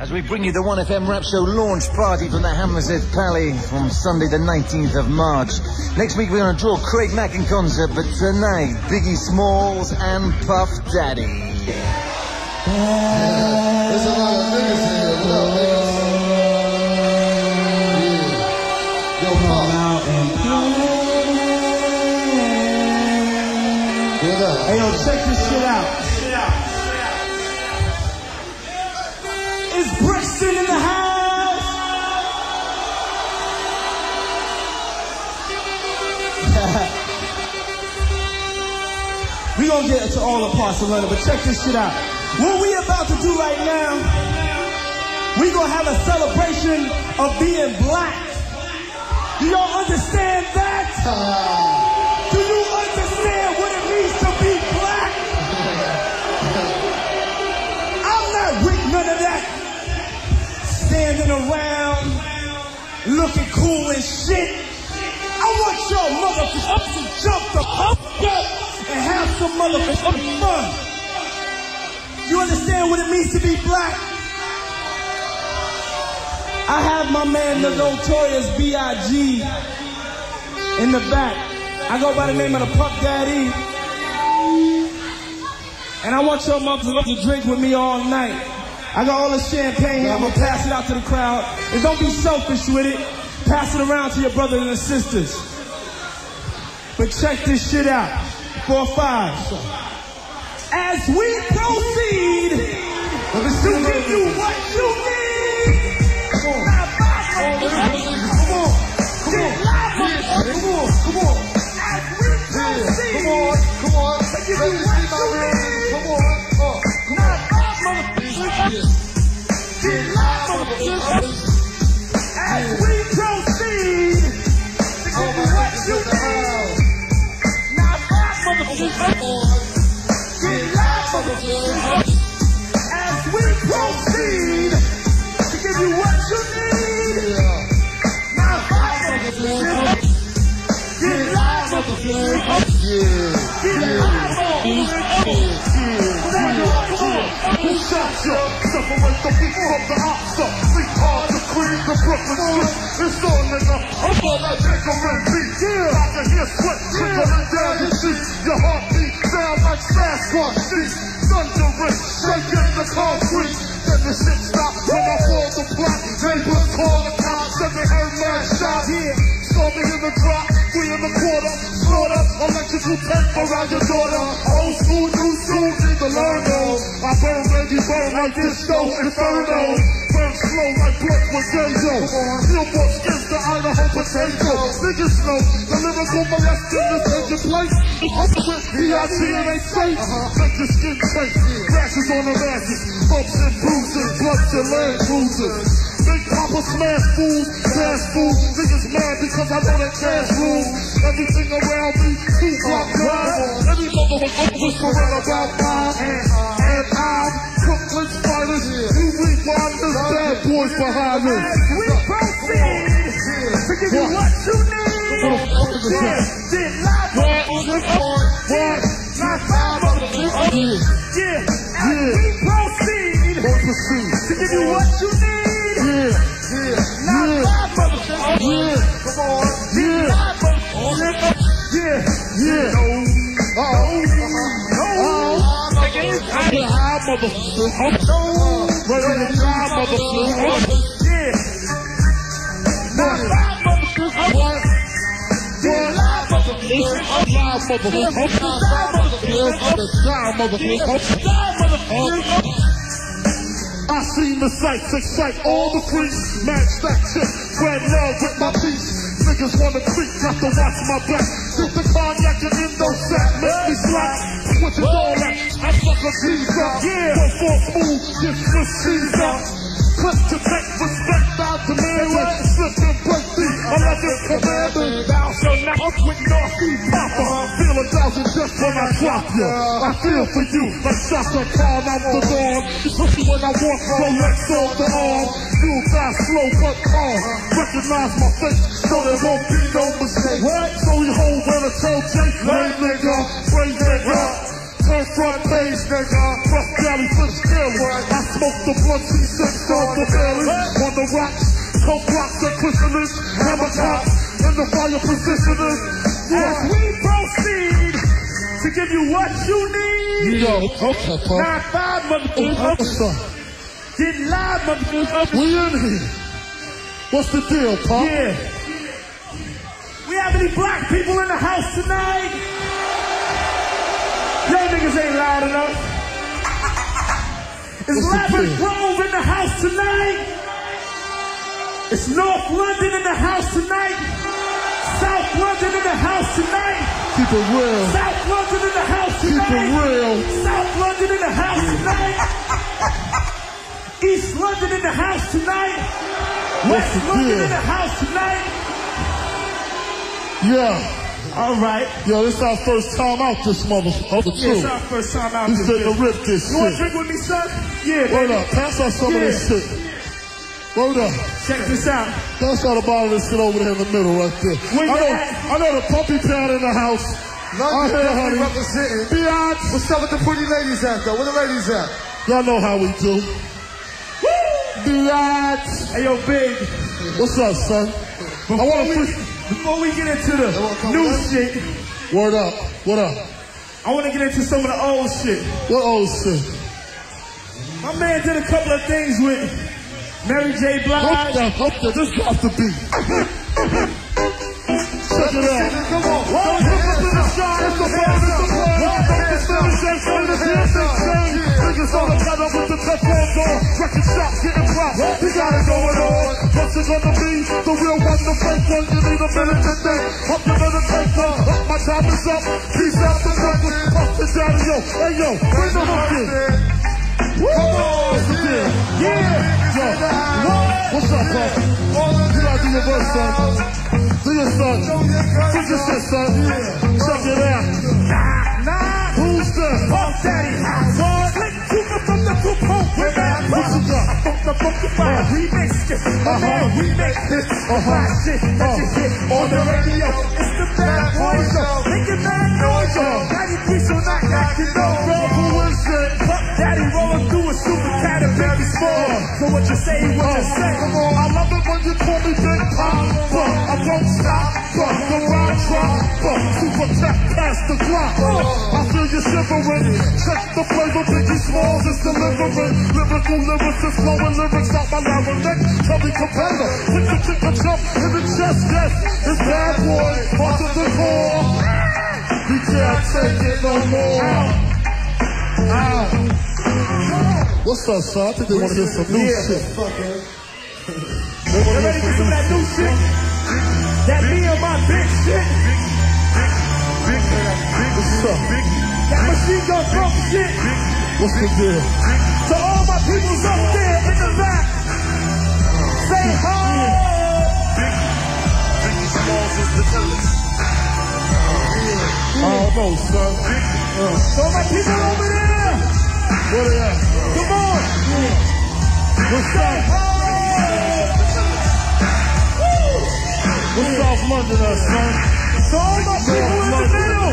As we bring you the 1FM Rap Show launch party from the Hammersmith Palais from Sunday the 19th of March. Next week we're going to draw Craig Mack in concert, but tonight Biggie Smalls and Puff Daddy. There's a lot of niggas in here. What up, niggas? Yeah. Yo, Pop. What up? Hey, yo, check this gonna get to all the parts of London, but check this shit out. What we about to do right now, we gonna have a celebration of being black. You Do y'all understand that? Do you understand what it means to be black? I'm not with none of that. Standing around, looking cool and shit. I want y'all motherfuckers to jump the up and have some motherfucking fun. You understand what it means to be black? I have my man, the notorious B.I.G. in the back. I go by the name of the Puff Daddy. And I want your motherfuckers to drink with me all night. I got all the champagne here. I'm gonna pass it out to the crowd. And don't be selfish with it. Pass it around to your brothers and sisters. But check this shit out. Four five. As we proceed to give you what you need. Come on, come on, come on, come on. Yeah, proceed. come on, come on. Let me Who? Separate the beat from the opsa. Sleep hard to clean the Brooklyn street. It's on, nigga. I'm on that nigga and beat. Yeah. I can hear sweat trickling down your cheek. Your heartbeat sound like Sasquatch sheep. Thundering, shaking the concrete. Then the shit stop when I fall the block. Neighbors call the cops. Then they heard my shot. Yeah. Stormy in the drop, three in the quarter. Slaughter, electrical tape around your daughter. Old school, new school, need to learn though. I burn, baby, burn like disco inferno. Burn slow like blood Gayo. Real book skins the Idaho potato. Niggas know the lyrical molesting is taking place. The With B.I.T. and they safe. Make uh-huh. your skin tape. Rashes on the rashes. Bumps and bruises. Bloods and land cruisers. Big Papa smash food, fast food. Niggas mad because I know that cash rule. Everything around me, two block grind. Every motherfucker whispering about mine. And, and I'm Brooklyn's finest. New rewinders, bad boys behind me. we proceed to give you what you need. Yeah, get live, What? Now, five, yeah. As we proceed What proceed? to give you what you need. Yeah, Now, yeah, five, motherfuckers. yeah. Come on. Yeah, Yeah. yeah. Uh-oh. Uh-oh. I'm a high motherfucker. Ready to die, motherfucker. Yeah. Now, five, motherfuckers. What? What? Live motherfucker. Die, motherfucker. I seen the sights excite all the freaks. Match that chick, spread love with my piece. Niggas wanna creep, got to watch my back. Shoot the cognac and Indo sack, make me slack. Switch it all that, I fuck a G's up. Yeah, go for a smooth, get Swiss cheese up. To take respect, I demand it. Slip and break the 11th commandment. Thou shalt not up with Northeast Papa. Feel a thousand just when I drop you. I feel for you like Chaka Khan, I'm the dog. Pussy when I walk, Rolex on the arm. Move fast, slow, but calm. Recognize my face, so there won't be no mistake. So you hold the toe take, lame nigga, brave nigga. Turn front page, nigga. Fuck Cali French daily. I smoke the he sips on the belly. On the rocks, coke rocks and cushioners. Hammer tops in the fire positioners. As we proceed to give you what you need. Yo, okay. Nine five motherfuckers. Get live motherfuckers. We in here. What's the deal, pop? Yeah. We have any black people in the house tonight? Y'all niggas ain't loud enough. Is What's Laverne? Grove in the house tonight? Is North London in the house tonight? South London in the house tonight? Keep it real. South London in the house tonight. Keep it real. South London in the house tonight? East London in the house tonight? West London in the house tonight? Yeah. All right. Yo, this our first time out this motherfucker Yeah, too. it's our first time out We this finna bitch. rip this You want to drink with me, son? Yeah, Word baby. up. Pass out some of this Yeah. shit. Word up. Check this out. Pass out a bottle of this shit over there in the middle right there. Where I know, at? I know the puppy pad in the house. London I hear, definitely honey. representing. Biatch. What's up with the pretty ladies at though? Where the ladies at? Y'all know how we do. Biatch. Hey, yo, Big. What's up, son? I want to we, push. before we get into the new on. shit, Word up. What up? I want to get into some of the old shit. What old shit? My man did a couple of things with Mary J. Hope Blige. that, hope that. Drop the beat. Check it out. Come on. Welcome to the shot. It's the ball, it's the ball. Don't be silly, shake, shake, the shake. Niggas on the pedal with the pep on. Record shops getting propped. We got it going on. What's it gonna be? The real one, the fake one. You need a minute to think. Up the minute, take one. Up, my time is up. Peace out the record. Up the daddy, yo. Hey, yo. Bring the hook in. The deal? Yeah. What's up, bro? You do your verse, son. Do your son. Do your shit, son. Check it out. Who's that? Puff Daddy. Cooper from the Coop Home. What you got? The shit. My man, we make this fly shit that you hear on the radio. It's the bad boy show. Making noise, yo. 93 so not got to know. Bro, who is it? Rolling through a super cat and baby small. So what you say, what you say? Come on, I love it when you call me Big Papa. I don't stop, but the rock drop, super tech past the clock. I feel you shivering. Check the flavor, Biggie Smalls is delivering. Lyrical lyricist flowing lyrics out my larynx. Chubby Capella, put the kick a jump in the chest, yes. It's bad boy, heart of the core. We can't take it no more. Ow. What's up, son? I think they want to hear some new Yeah. shit. They want to hear some some that new shit? That me and my big shit? What's up? That machine gun pump shit? What's the deal? To all my peoples up there in the back, say ho! I don't know, son. To all my people over there, Where they at? Come on! What's up? What's South London at, son? To all my people in the middle,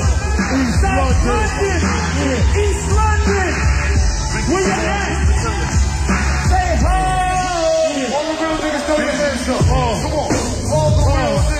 East South London. East London, where you at? Say ho! All the real niggas throw your hands up. Oh. Come on. All the real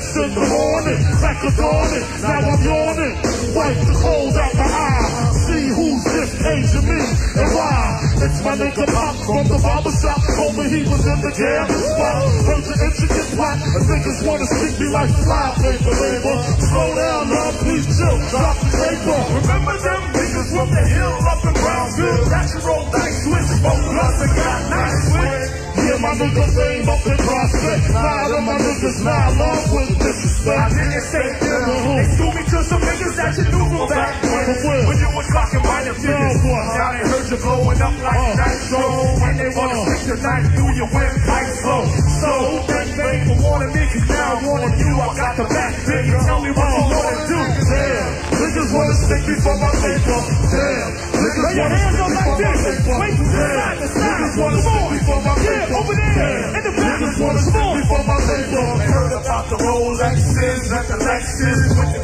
546 in the morning. Crack of dawning. Now I'm yawning. Wipe the cold out my eye. See who's this paging me and why. It's my nigga Pop from the barber shop. Told me he was in the gambling spot. Heard the intricate plot. And niggas wanna stick me like fly paper label. Slow down, love, please chill. Drop the paper. Remember them niggas from the hill up in Brownsville? Natural dice switch, both us and got nice switch. Yeah, my niggas aim up in prospect. Nah, them my niggas now love with I didn't say them. They threw me to some niggas that you knew from back when. When you was rocking by the figures. Yeah, boy. Now they heard you blowing up like Uh, nitro. And they wanna uh. stick the knife through your windpipe slow. So, for me, cause now I'm warning you. I got the back. Tell me what you wanna do. Damn, niggas wanna stick me for my paper. Damn, niggas Niggas wanna stick me for my paper. Over there. In the back. Niggas wanna stick me for my paper. Heard about the Rolexes the Lexus with the.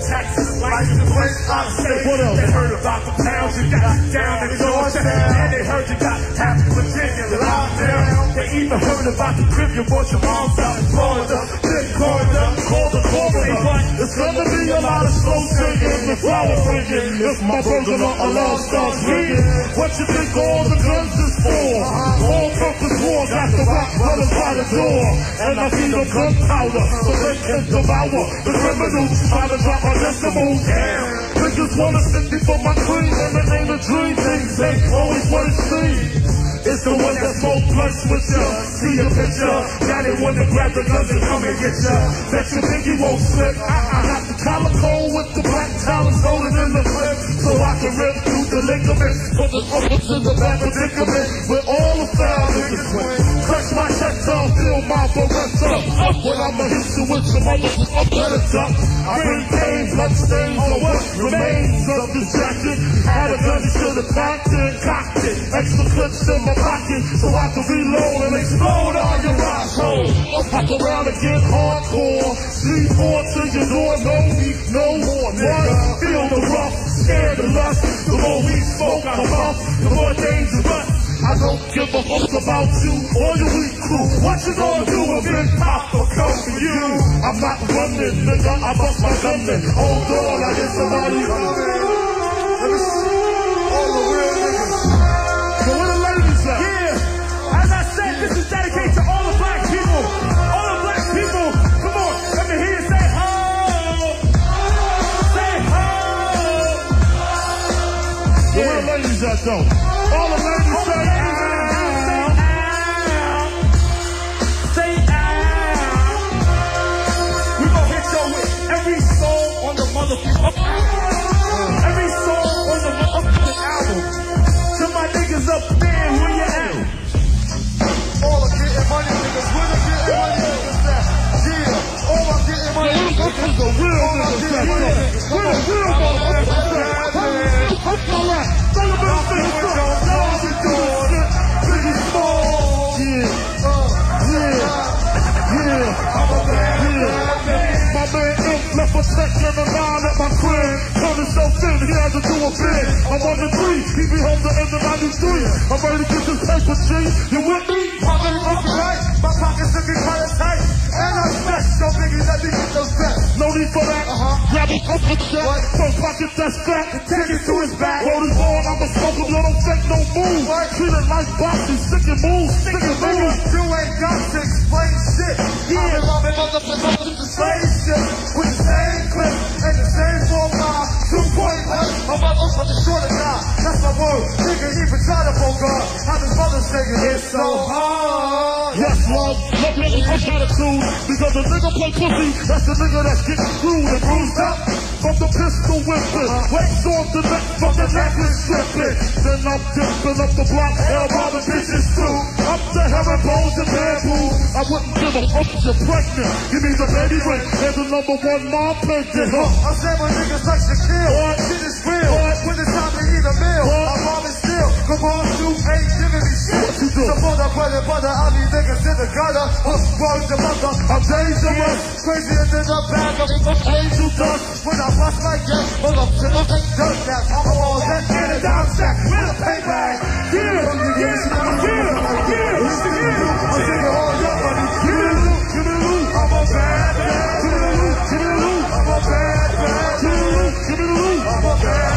Like the place I stay. Else? They heard about the pounds you got down in And they heard you got half Virginia locked down. They even heard about the crib you bought your mom's out. Florida. Called them, called the coroner. It's gonna be a lot of slow singing and flower. If my burglar alarm starts ringing, what you think all the guns is for? All purpose war got the rock by the door. And I feed them gunpowder so they can devour the criminals. Try to drop our decimals. Damn. Niggas wanna send me for my cream and the name of dream things ain't always what it seems. It's the one that smoke blunts with ya. See your picture. Daddy wanna grab the guns and come and get ya. Bet you think you won't slip. I got the collar cold with the black talons holding in the clip. So I can rip the ligaments. Put the ups in the back predicament. With all the foul niggas win. Clutch my chest down, feel my beretta. Up when I'ma hit you with some other up better duck. I bring pain, blood stains on what remains of this jacket. Had a gun, should have packed it, cocked it. Extra clips in my pocket so I can reload and explode all your asshole. I'll around and get hardcore. C4 to your door, no no more. Nigga, feel the rough, scared the lust. The more we smoke, I puff, the more dangerous. I don't give a fuck about you or your weak crew. What you gonna do if Big Papa come for you? I'm not running, nigga. I bust my gun in. Hold on, I hear somebody. Though? All the ladies say Say ah. ow. Say ow. We gon' hit you with every song on the motherfucking. Every song on the motherfucking album. To my niggas up there, money niggas. This is a real niggas. Real, real I'm a motherfuckers bad bad. My man left a check my he to bid. I'm on the three, he be home the end of 93. I'm ready to get this paper, G. You with me? My baby fucking right. My pockets looking kinda tight. And I'm stretched. Yo, biggie, let me get those steps. No need for that. Uh-huh. Grab a check. What? Front pocket that's fat. Take it to his back. Roll his on, I'ma smoke him, yo, don't take no move. What? Treat it like boxing, sick and move, sick and move. you ain't got to explain shit. Yeah. I've been robbing motherfuckers the same shit. With the same clip and the same five. Two point one. My mother's fucking short of die. That's my word. Nigga, even try to phone God. How his mother singing. It's so hard. Yes, love, let me push attitude. Because the nigga play pussy, that's the nigga that's getting screwed and bruised up. From the pistol whipping, legs uh-huh. off the neck from the necklace stripping. Then I'm dipping up the block, and the bitches too. Up to herringbones and bamboo. I wouldn't give a fuck if you're pregnant. Give me the baby ring, and the number one mom pregnant. Huh? I'm saying my niggas like to kill. What? Shit is real. When it's time to eat a meal, What? I'm robbing still. Come on, you ain't giving me shit. What you do? Support the bread and butter. I be niggas in the gutter. Up, word to mother. I'm dangerous. Crazier than a bag of angel dust. When I bust my up to the dirt nap. I'm all that and a down sack with a pay bag. Yeah, yeah, yeah, yeah. I'm taking all your money. Give me the loot, give me the loot. I'm a bad man. Give me the loot, give me the loot. I'm a bad man. Give me the loot, give me the loot. I'm a bad man.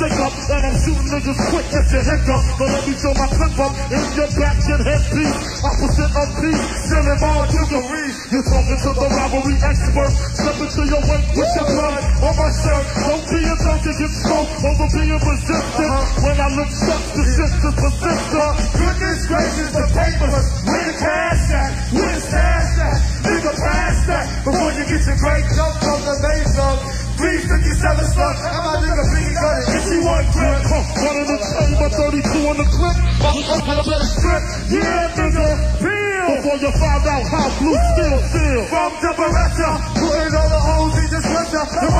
Stick up, and I'm shooting niggas quick, get your hiccup. But let me throw my clip up in your back, your headpiece. Opposite of peace, sending all jiggery. You're talking to the robbery expert. Step into your weight with your blood on my shirt. Don't be a junkie, get smoked over being resistant. When I look stuck, the is persistent. Goodness gracious, the papers. Where the cash at? Where the stash at? Nigga, pass that. Before you get your great jump from the main zone. 357 slug. 51 grip, huh, one in the chamber, 32 in the clip. I better strip, yeah, nigga, feel. Before you find out how blue steel feels From the Beretta, putting all the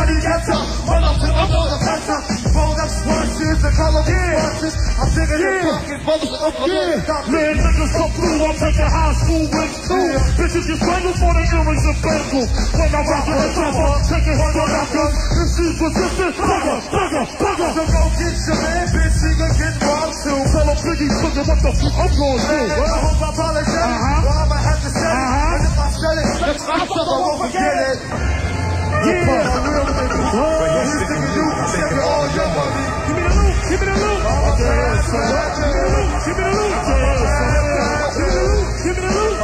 money gets up. Run up to the motherfucker. Roll up swatches, the color of swatches. I'm digging the pocket, motherfucker. Man, niggas come through, I'm taking high school wins too. Bitches get strangled for the earrings and bangles. When I rock in the chopper, taking gun out guns. If she's resistant, bugger, bugger, bugger. So go get your man, bitch, she gon' get robbed too. Tell a Biggie Biggie what the fuck I'm gonna do. I hope I apologize. Uh-huh. Yeah. You. Give me the. Give me the pass the legend. Give me the. Give me the. Give me the loot.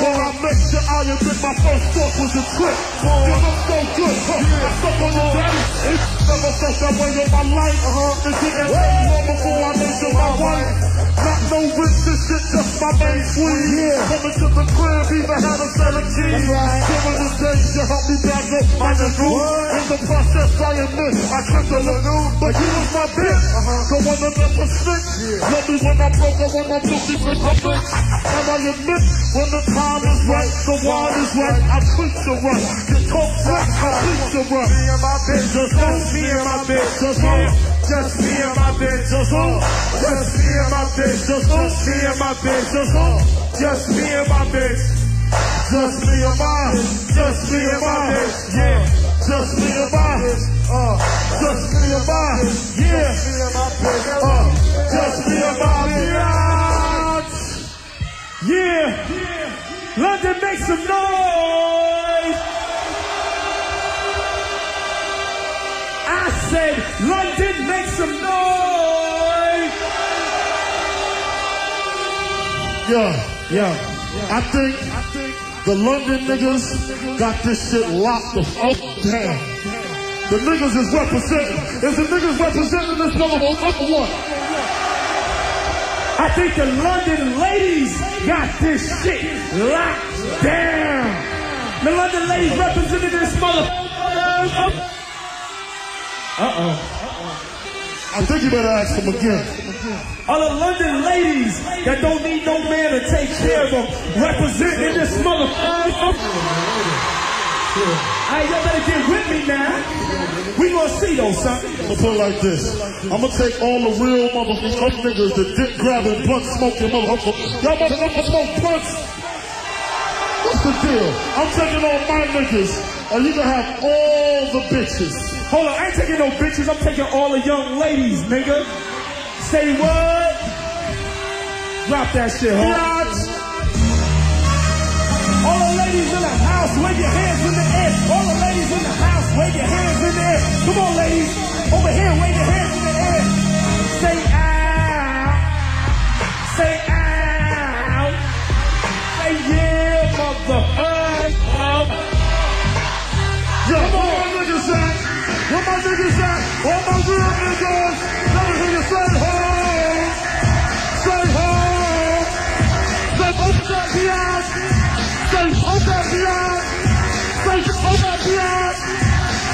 Well, I make sure I admit my first thought was a trick. You look so good, huh? I suck on your daddy. It's never felt that way my life. Uh-huh. Long before I made you my wife. Not no shit, just my main squeeze. Yeah. Coming to the crib, even had a set of keys. During the day, you helped me back up my new. In the process, I admit, I tripped a little. But you was my bitch. So when uh-huh. the never stick, love me when I'm broke or when I'm guilty for public. And I admit, when the time is right, the wine is right, I preach the right. Uh-huh. You talk right, I preach the right. Me and my bitch, Just just me and my bitch, Just me. Just me and my bitch, Just who? just me and my bitch, Just me and my bitch, Just me and my bitch, Just me and mine. Just me and mine. Yeah. Just me and mine. uh, Just me and. Yeah. my bitch, Uh, just me and mine. Bitch. Yeah. London, make some noise. Said, London, make some noise. Yeah. Yeah. I think, the London niggas got this shit locked the fuck down. The niggas is representing. Is the niggas representing this motherfucker? What? I think the London ladies got this shit locked down. The London ladies represented this mother. Uh-oh. I think you better ask them again. All the London ladies that don't need no man to take care of them representing this motherfucker. Hey, y'all better get with me now. We gonna see though, son. I'm gonna put it like this. I'm gonna take all the real motherfucking niggas that dick grabbing, blunt smoking motherfuckers. Y'all motherfuckers smoke blunts? What's the deal? I'm taking all my niggas, and you can have all the bitches. Hold on, I ain't taking no bitches. I'm taking all the young ladies, nigga. Say what? Drop that shit? Biatch! All the ladies in the house, wave your hands in the air. All the ladies in the house, wave your hands in the air. Come on, ladies. Over here, wave your hands in the air. Say ow. Say ow. Say yeah, motherfucker. Where my niggas at? Where my niggas at? All my real niggas! Let me hear you say ho! Say ho! Say open that biatch! Say open that biatch! Say open that biatch!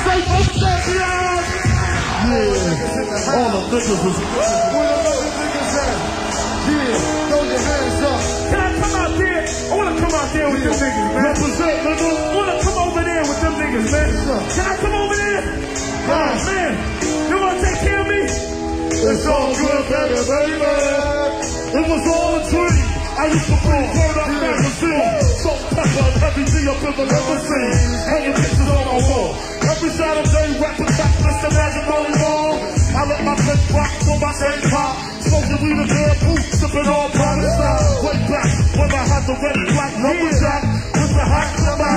Say open that biatch! Yeah, all the niggas is... where niggas at? Yeah, throw your hands up. Can I come out there? I wanna come out there with them niggas, man. Represent, nigga! It's all good, baby, baby. It was all a dream. I used to bring word up magazine. Salt, pepper, and D up in the limousine. Hanging pictures on my wall. Every Saturday, rapping back, listen, Magnolia Ball. I let my clip rock till my head pop. Smoking weed and hair boots, sipping all private style. Way back when I had the red black rubber jack with the in my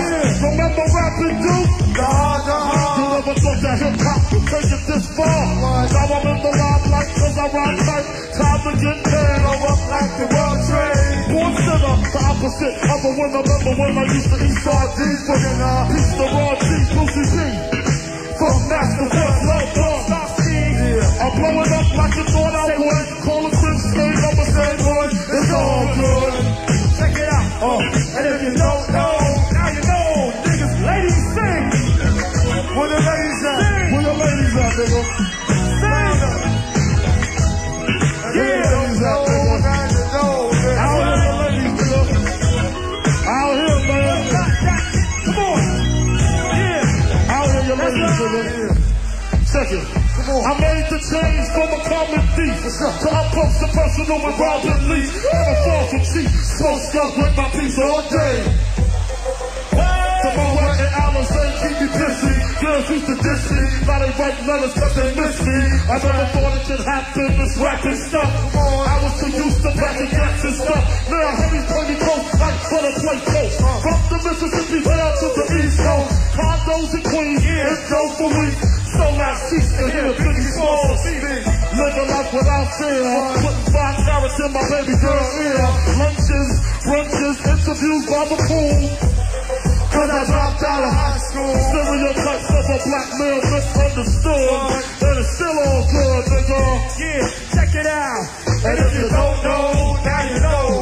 Remember rapping, dude? Nah, never thought that hip hop would take it this far. Now I'm in the limelight cause I rhyme tight. Time to get paid. Blow up like the World Trade. Born sinner, the opposite of a winner. Remember when I used to eat sardines for dinner? Piece the raw G, Lucy G. From Master West, Love Dog, Stop I'm blowing up like you thought I would. Call a crib state, I'm a same boy. It's all good. Check it out. Oh, and if you don't know, nigga. Sanders. Yeah, these out, nigga. Second, I made the change from a common thief. So I post the personal with Robin Lee. And I fall for cheap. Smoke scum with my piece all day. Tomorrow and Alice, they keep me Girls used to diss me, now they write letters cause they miss me. I never thought it could happen, this rapping stuff. I was too used to packing gats and stuff. Now heavy's me close, like for the play coast. From the Mississippi down to the East Coast. Condos in Queens, and go for weeks. So now cease to hear Biggie Smalls. Living life without fear. Putting five carrots in my baby girl ear. Lunches, brunches, interviews by the pool. Cause I dropped out of high school. Stereotypes of a black male misunderstood. And it's still all good, nigga. Yeah, check it out. And if you don't know, now you know,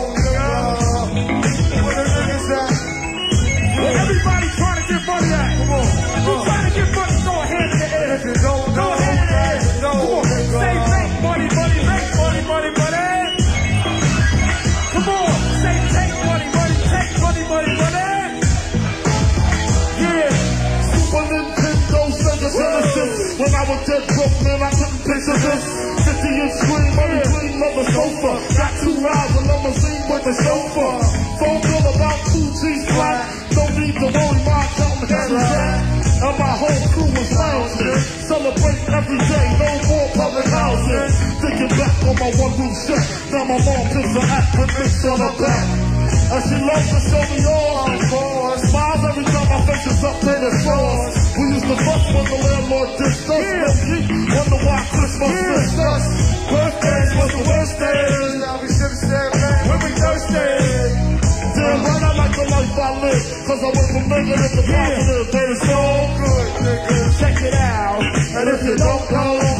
dead broke, man, I couldn't picture this. 50 inch screen, money green leather sofa. Got two rides, a limousine with a chauffeur. Phone bill about two G's flat. No need to worry, my accountant it back. And my whole crew was lounging. Celebrate every day, no more public housing. Thinking back on my one room shack. Now my mom gives her act with mix on her back. And she loves to show me all. Smiles every time my face is updated stars. We used to fuss when the landlord dissed us. Yeah. Wonder why Christmas missed us. Birthdays was the worst days. Now we should have said, man, When we thirsty. Damn right, I like the life I live. Cause I went from negative to positive. That is so good, nigga. Check it out. And if you don't know,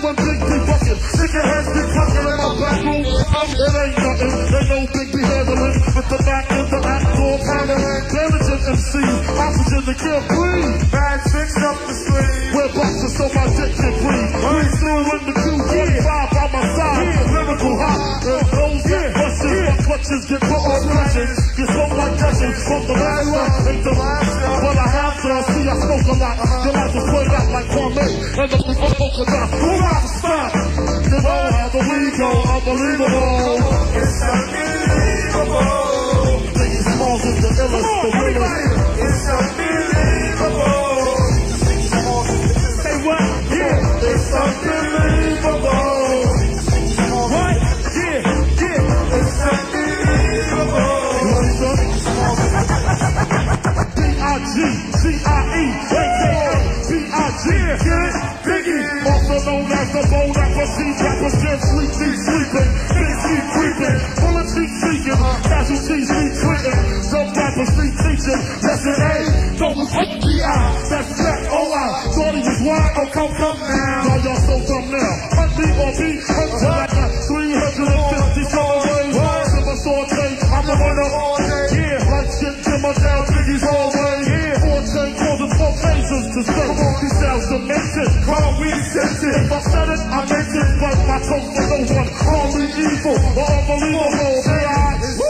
Ducking when Big B bucking. Chicken heads be clucking in my back room. It ain't nothing. They know Big B handling. With the back in the act door paneling. Damaging MCs. Oxygen to can't breathe. Bad tricks up the. Wear boxers so my dick can breathe. Breathe through in the Q45 by my side. Lyrical hot. Get busted. My clutches get put on clutches. Get smoked like Dutchess from the one. Ain't the last. But I have to. See, I smoke a lot. Your life was played out like Kwame. And the people polka dot. Got to stop? You know how the we go. Unbelievable. It's unbelievable. Smalls is the illest. The realest. It's unbelievable. B-I-G, C-I-E, A-K-A, B-I-G, get it? Biggie. Also known as the bold rapper, creeping, casualties rappers teaching, that's up thought he was come, now, y'all now, hunt me or be hunted like a 350 color ways, silver saute, I'm a runner all phases to stay, he sounds demented, call we if I said it, I meant it, but my toast for no one, call me evil, unbelievable, say I, It's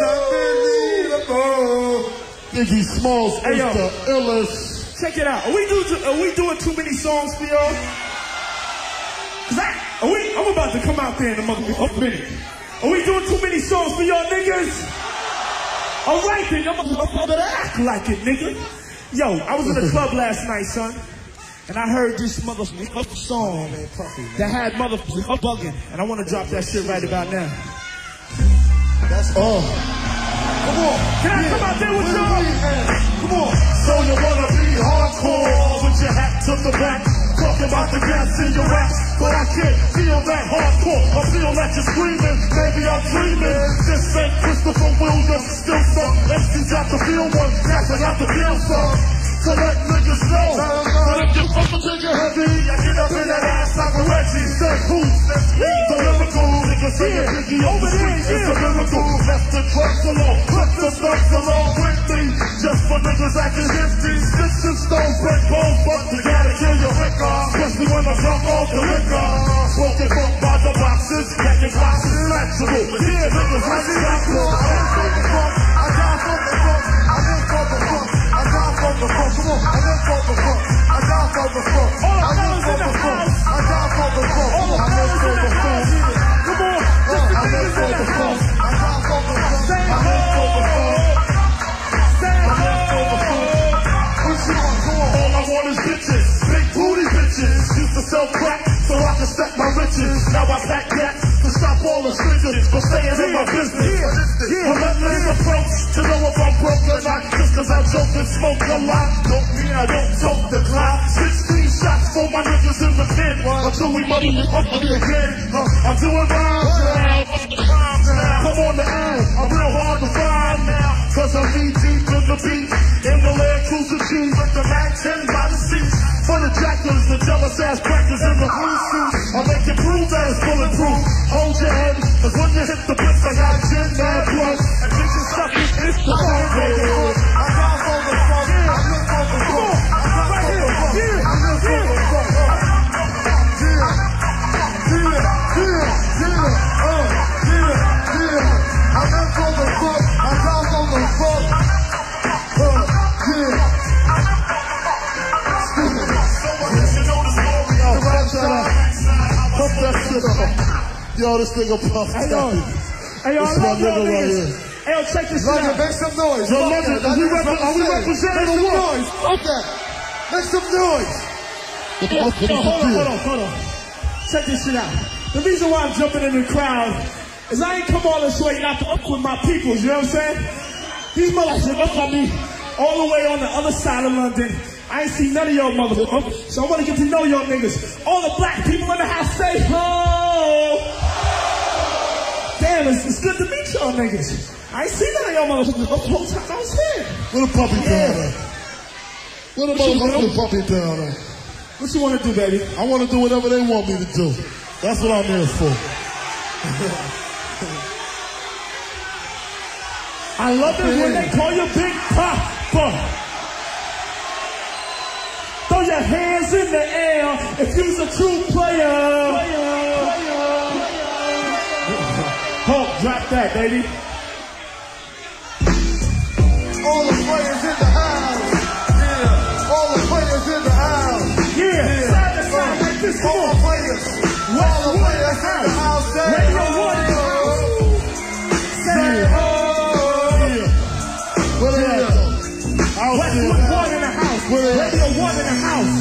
unbelievable. Biggie Smalls Hey, is yo. the illest, Check it out. Are we, do, are we doing too many songs for y'all? Cause I, are we, I'm about to come out there in a motherfucking minute. Are we doing too many songs for y'all niggas? All right then, I'm gonna act like it, nigga. Yo, I was in the club last night, son, and I heard this motherfucking song that had motherfucking bugging, and I want to drop that shit right about now. That's oh, Can I come out there with y'all? come on, so you wanna be hardcore with your hat to the back. Talking about the gas in your raps, but I can't feel that hardcore. I feel that you're screaming, maybe I'm dreaming. This ain't Christopher Williams, still some MC's got to feel one, I got to feel some. So let niggas know that if you fucking take it heavy, I get up in that ass like a Reggie. Say who? That's me. The lyrical niggas say it biggie over there. It's a miracle. Left the drugs alone, put the thugs along with me. Just for niggas acting empty. And stones break bones, but you gotta kill your liquor. Especially when I drunk off the liquor. Smoking funk by the boxes, packing glasses, natural. Yeah, niggas like. I got from the front. I live from the front. I got from the front. Come on. I live from the front. I got from the front. I live from the front. I got from the on. I live from the front. Come on, Uh, I live in the the sell crack so I can stack my riches. Now I pack gats to stop all the snitches for staying in my business. Relentless approach to know if I'm broke or not. Just cause I joke and smoke a lot. Don't mean I don't tote the clock. 16 shots for my niggas in the pit. Until we money up again. Uh, I'm doing rhymes now. Come on the L, I'm real hard to find now. Cause I'm knee deep in the beat. In the Land Cruiser G with the Mac 10 by the seats. For the the jealous ass in the suit. I make it prove that it's bulletproof. Hold your head, cause when you hit the bricks, I got gin mad plus. And bitches suck it, it's the song, Yo, this nigga Puff Hey, yo. Hey, yo, I This my love y'all nigga right here. Hey, yo, check this shit London, out. make some noise. Yo, Fuck London, that. are we That is rep- are we what I'm representing saying. Make some what? noise. Fuck that. Make some noise. What the Yo, fuck is yo, hold on, hold on, hold on. Check this shit out. The reason why I'm jumping in the crowd is I ain't come all this way not to up with my peoples, you know what I'm saying? These motherfuckers up on me all the way on the other side of London. I ain't seen none of y'all motherfuckers, so I want to get to know y'all niggas. All the black people in the house say ho! It's, good to meet y'all niggas. I ain't seen none of y'all motherfuckers the whole time I was here. Where the puppy Yeah. down there? Where the What you motherfucking puppy down there? What you want to do, baby? I want to do whatever they want me to do. That's what I'm here for. I love it when they call you Big Papa. Throw your hands in the air if you's a true player. Hulk, drop that, baby. All the players in the house. Yeah. All the players in the house. Yeah. yeah. Side to side like this. All the players. All the players in the house. Radio 1.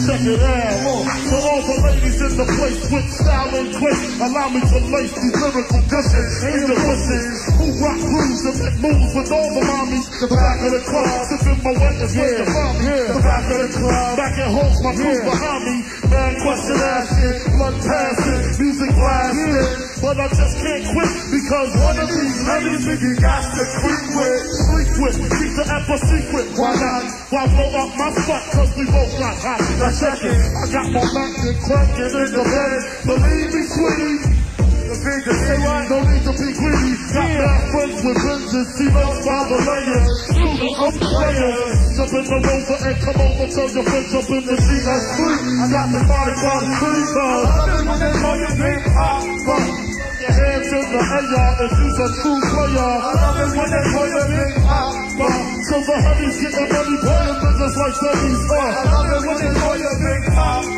Check it out. To all the ladies in the place with style and grace, allow me to lace these lyrical dishes in the bushes. who rock grooves and make moves with all the mommies. The back of the club, sipping my wet is where find me. The back of the club, back at home, my crew's behind me. Man, question asking, blood passing, music blasting. But I just can't quit because one of these honeys nigga got to creep with, sleep with, keep the epic secret. Why not? Why blow up my spot? Cause we both got hot. Now check it. I got my back and cracking in the bed. Believe me, sweetie. The bigger say what? No need to be greedy. Got bad friends with vengeance. See those by the layers. Student of players. Jump in the rover and come over. Tell your friends jump in the seat. That's free. I got the body by the tree. I love it when they call you Big Papa. Your in the air if you's a true player. I love it when they call you Big Papa. So the honeys getting money, playing niggas like Debbie's I uh. love it when they call you Big Papa.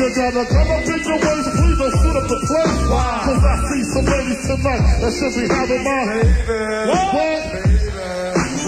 You gotta come up in your ways, please don't sit up the play. Cause I see some ladies tonight that should be having my What?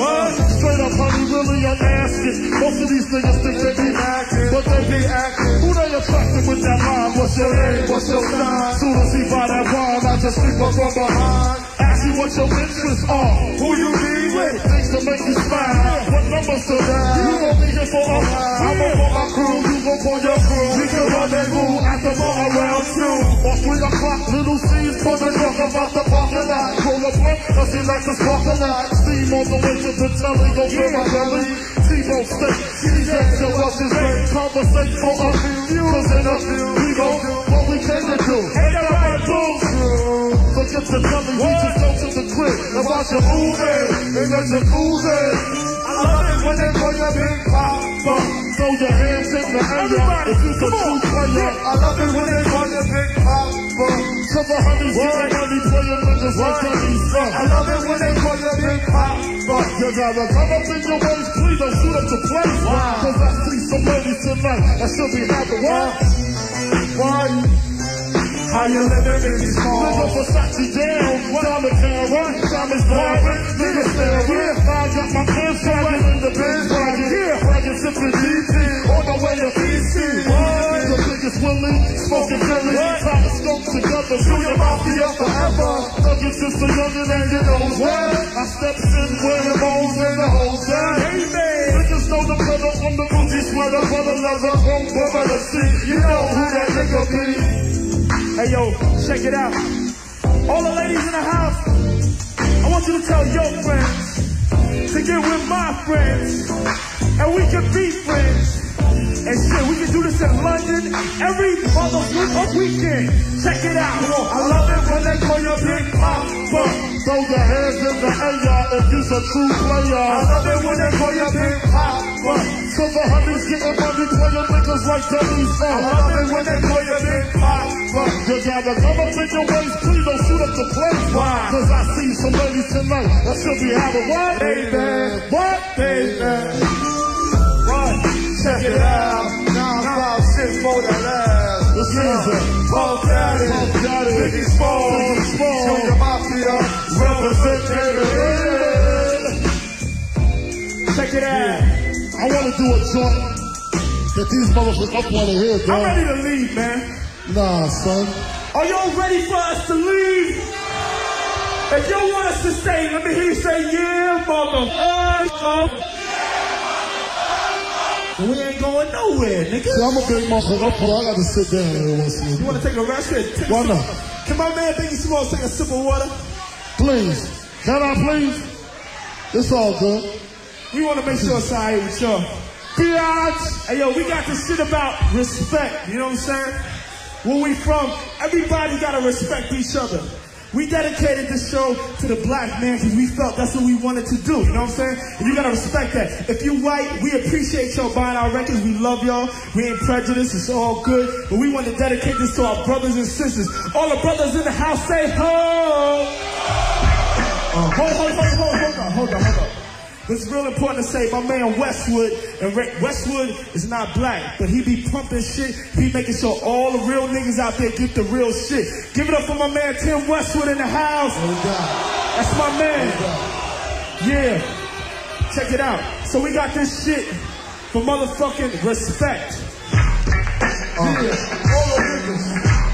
Straight up, honey, really, I'm asking. Most of these niggas think they be acting, but they be acting. Who they attracted with that line? What's your name? What's your sign? Soon as he buy that wine, I just creep up from behind. You what your interests are. Who you be with? Things to make you smile. What numbers to dial? You gon' be here for us. I'ma for my crew. You gon' for your crew. We can rendezvous at the bar around two. Or three o'clock, Lil' Cease for the talk about the parking lot. Roll a blunt, cause he likes to spark a lot. Steam on the way to the telly, go fill my belly. T-bone steak, cheese eggs, your Russian steak. Conversate for a few. Cause in a few, we gon' we came to do. Ain't that right, boom? Forget the telly, we just go to the crib and watch a movie. In the jacuzzi. I love it when they call you Big Papa. Throw your hands in the air if you's a true player. I love it when they call you Big Papa. Cover honeys, getting money, playing niggas like dummies. I love it when they call you Big Papa. You gotta come up in your waist, please don't shoot up the place. Cause I see some ladies tonight that should be having what? Why? You living in these halls? Nigga Versace down, camera, diamonds blowing, niggas staring. I got my pants sagging in the Benz wagon, yeah, wagon sipping DP, on the way to DC. The biggest Willie, smoking Philly, trying to smoke together, shooting mafia forever. Thugging since a youngin' and you know what? I steps in wearing bones in the whole time. Niggas know the brother on the Coogi sweater, brother leather, home brother to see. You know who that nigga be. Hey yo, check it out. All the ladies in the house, I want you to tell your friends to get with my friends, and we can be friends. And shit, we can do this in London every motherfucking weekend. Check it out. I love it when they call you Big Papa. Throw your hands in the air if you's a true player. I love it when they call you Big Papa. Honeys getting money, playing niggas like dummies. I love it when they call you Big Papa. You gotta come up in your waist, please don't shoot up the place. Why? Cause I see some ladies tonight that should be having what? Baby. What? Baby. What? Check it out. Now I'm about six for that ass. This is it. Puff Daddy. Puff Daddy. Biggie Smalls. Biggie Smalls. Junior Mafia. Representative. Check it out. I want to do a joint. that these motherfuckers up the head, I'm dog. ready to leave, man. Nah, son. Are y'all ready for us to leave? If y'all want us to stay, let me hear you say, yeah, motherfucker. We ain't going nowhere, nigga. See, I'm a big motherfucker, but I got to sit down every once in a while. You want to take a rest here? Take Why not? Can my man Biggie Smalls take a sip of water? Please. Can I please? It's all good. We want to make sure it's all right with y'all. Biatch. Hey, yo, we got this shit about respect. You know what I'm saying? Where we from, everybody got to respect each other. We dedicated this show to the black man because we felt that's what we wanted to do. You know what I'm saying? And you got to respect that. If you white, we appreciate y'all buying our records. We love y'all. We ain't prejudiced. It's all good. But we want to dedicate this to our brothers and sisters. All the brothers in the house say ho! Uh, hold, hold, hold, hold, hold on, hold on, hold on. It's real important to say my man Westwood, and Westwood is not black, but he be pumping shit. He making sure all the real niggas out there get the real shit. Give it up for my man Tim Westwood in the house. That's my man. Yeah. Check it out. So we got this shit for motherfucking respect. All the niggas.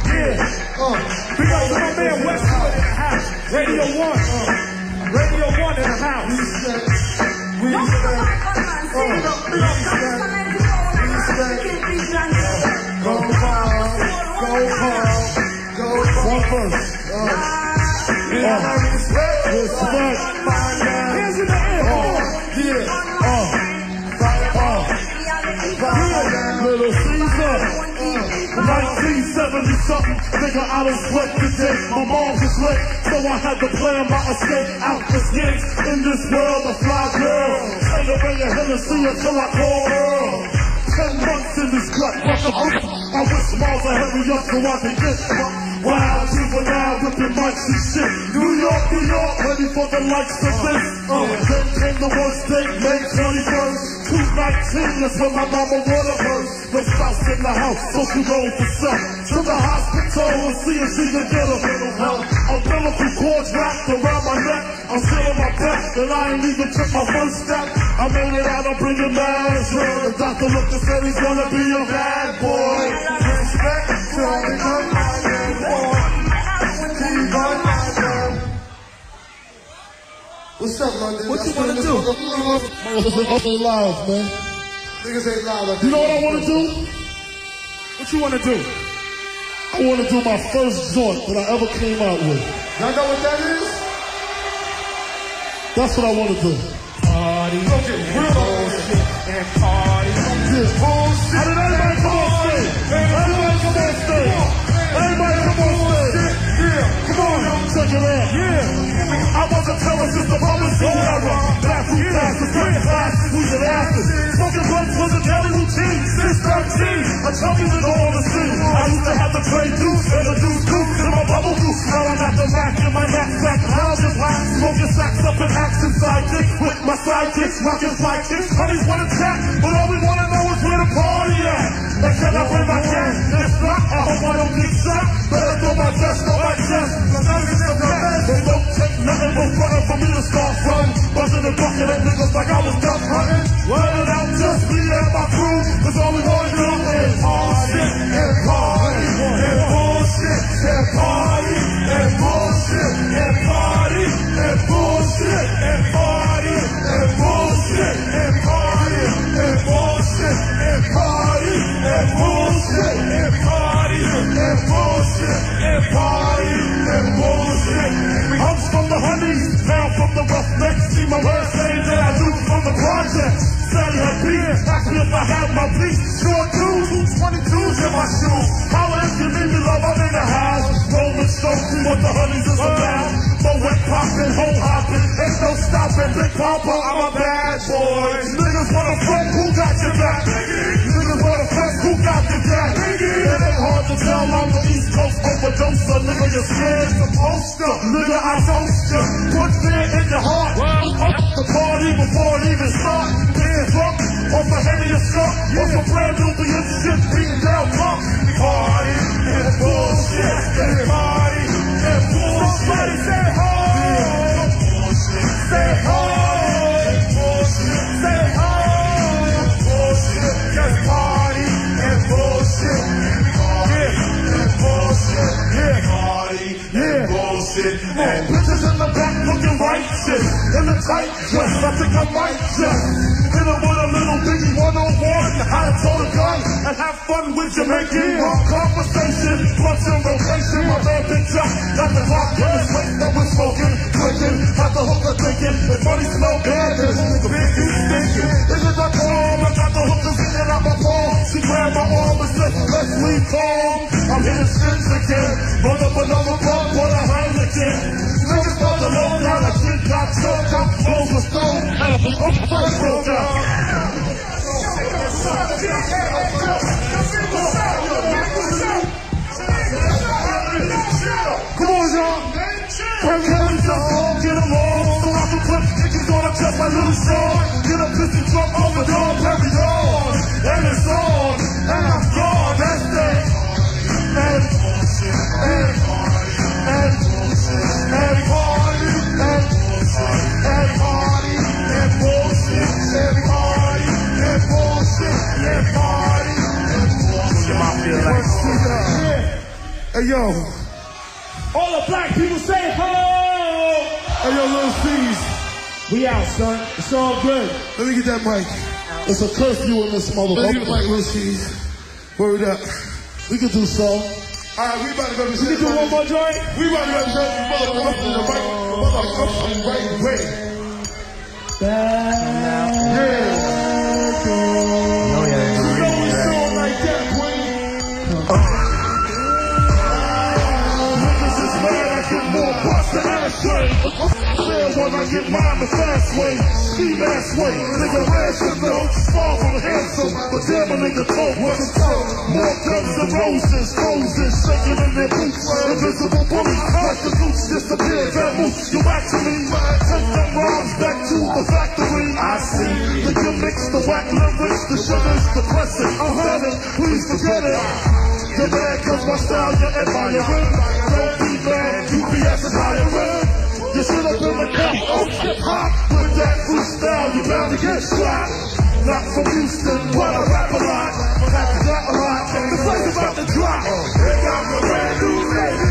Yeah. Uh, We got my man Westwood in the house. Radio 1. Radio 1 in the house. Go verse. Uh, uh, respect. 1970 something, nigga, I don't sweat today. My mom was late, so I had to plan my escape out the skates. In this world, a fly girl. Stay away your Hennessy until I call her. Ten months in this gut, what the fuck? I wish Mars would hurry up so I can get fucked. Wild juvenile whipping mics and shit. New York, New York, ready for the likes of this. Uh, then came the worst date, May 21st. 219, that's when my mama water hurt. No spouse in the house, so she rolled for self. To the hospital and see if she can get a little help. Umbilical cords wrapped around my neck. I'm still on my back, and I ain't even took my first step. I made it out, I'm bringing mad The doctor looked and said he's gonna be a bad boy. Respect, me come my name, boy. What's up, London? What you wanna do? Motherfuckers live, man. Niggas ain't live. You know what I want to do? What you wanna do? I want to do my first joint that I ever came out with. Y'all know what that is? That's what I want to do. Party. Okay, real Bullshit and party. Yeah. Bullshit. Classes, we get asses. Smoking blunts was a daily routine. Since 13, a chubby was on the scene. I used to have the trade juice and the juice coupe in my bubble goose. Now I got the rack in my knapsack. Now just black, smoking sacks up in action sidekicks with my sidekicks, rocking fly kicks. Honeys wanna chat, but all we wanna know is where the party at. And can I bring my cat? If not, I hope I don't get shot. Better throw my chest on my chest. Nothing but running for me to start from. Buzzing and bucking at niggas like I was duck hunting. Running out just me and my crew. Cause all we wanna do is party and party and bullshit and party and bullshit and party and bullshit and party neck. See my words saying that I do from the project. Study her ask me if I have my beat. Short dudes, 22s in my shoes. How if you need me, love, I'm in the house. Rolling stone, see what the honeys is about. Mo wet poppin', hole hopping, ain't no stopping. Big Papa, I'm a bad boy. Niggas wanna front, who got your back? Niggas wanna flex, who got your back? It ain't hard to tell I'm the East Coast overdoser. Nigga, you're scared the poster. Nigga, I toast ya. Put fear in your heart. Up the party before it even starts. Being drunk off a head of your skull. Off a brand new shit beating down pump. Party and bullshit party. Somebody say ho. Say ho. Say ho. Bullshit and party and bullshit. Yeah, bullshit. Yeah, party and bullshit. And bitches in the back looking righteous. In the tight dress, I think I might just hit her with a little biggie one on one. How to throw the gun and have fun with Jamaican. Long conversation, plus in rotation. My man Big second. It's funny smoke badges. The big beat. This is a calm. I got the hookers sitting out my palm. She grabbed my arm and said, let's leave home. I'm hitting sins again. Run up another pump, what a Heineken. Niggas thought the low down. I shit got choked. I'm the with stone. I'm up fight broke. Come on, y'all. Come on, y'all. Get them all. On chest little. Get a the dog, on. And it's on, and I'm gone, that's that. And, and, and, and party, and, and party, and bullshit, and party, and bullshit, and party, and bullshit. Hey, yo. All the black people say ho. Hey, yo, Lil' Cease. We out, son. It's all good. Let me get that mic. It's a curfew in this Let me get the motherfucker. mic, Lil' Cease. Word up. We can do so. All right, we about to go to We can do one more joint. We about to go to the motherfucker the right, motherfucker way. Yeah. Ashtray. Fair when I get mine the fast way. Ski mask way. Nigga ransom though. Far from handsome. But damn a nigga told wasn't told. More guns than roses. Roses shaking in their boots. Invisible bullies. Like the boots disappear. That moose you actually. Take them rhymes back to the factory. I see. The gimmicks, the whack lyrics, the sugars, the pressing. Uh-huh. Please forget it. You're mad cause my style you're admiring. Don't be mad, UPS is hiring. not from Houston, but I rap a lot. A lot. The place about to drop. Oh. The brand new baby.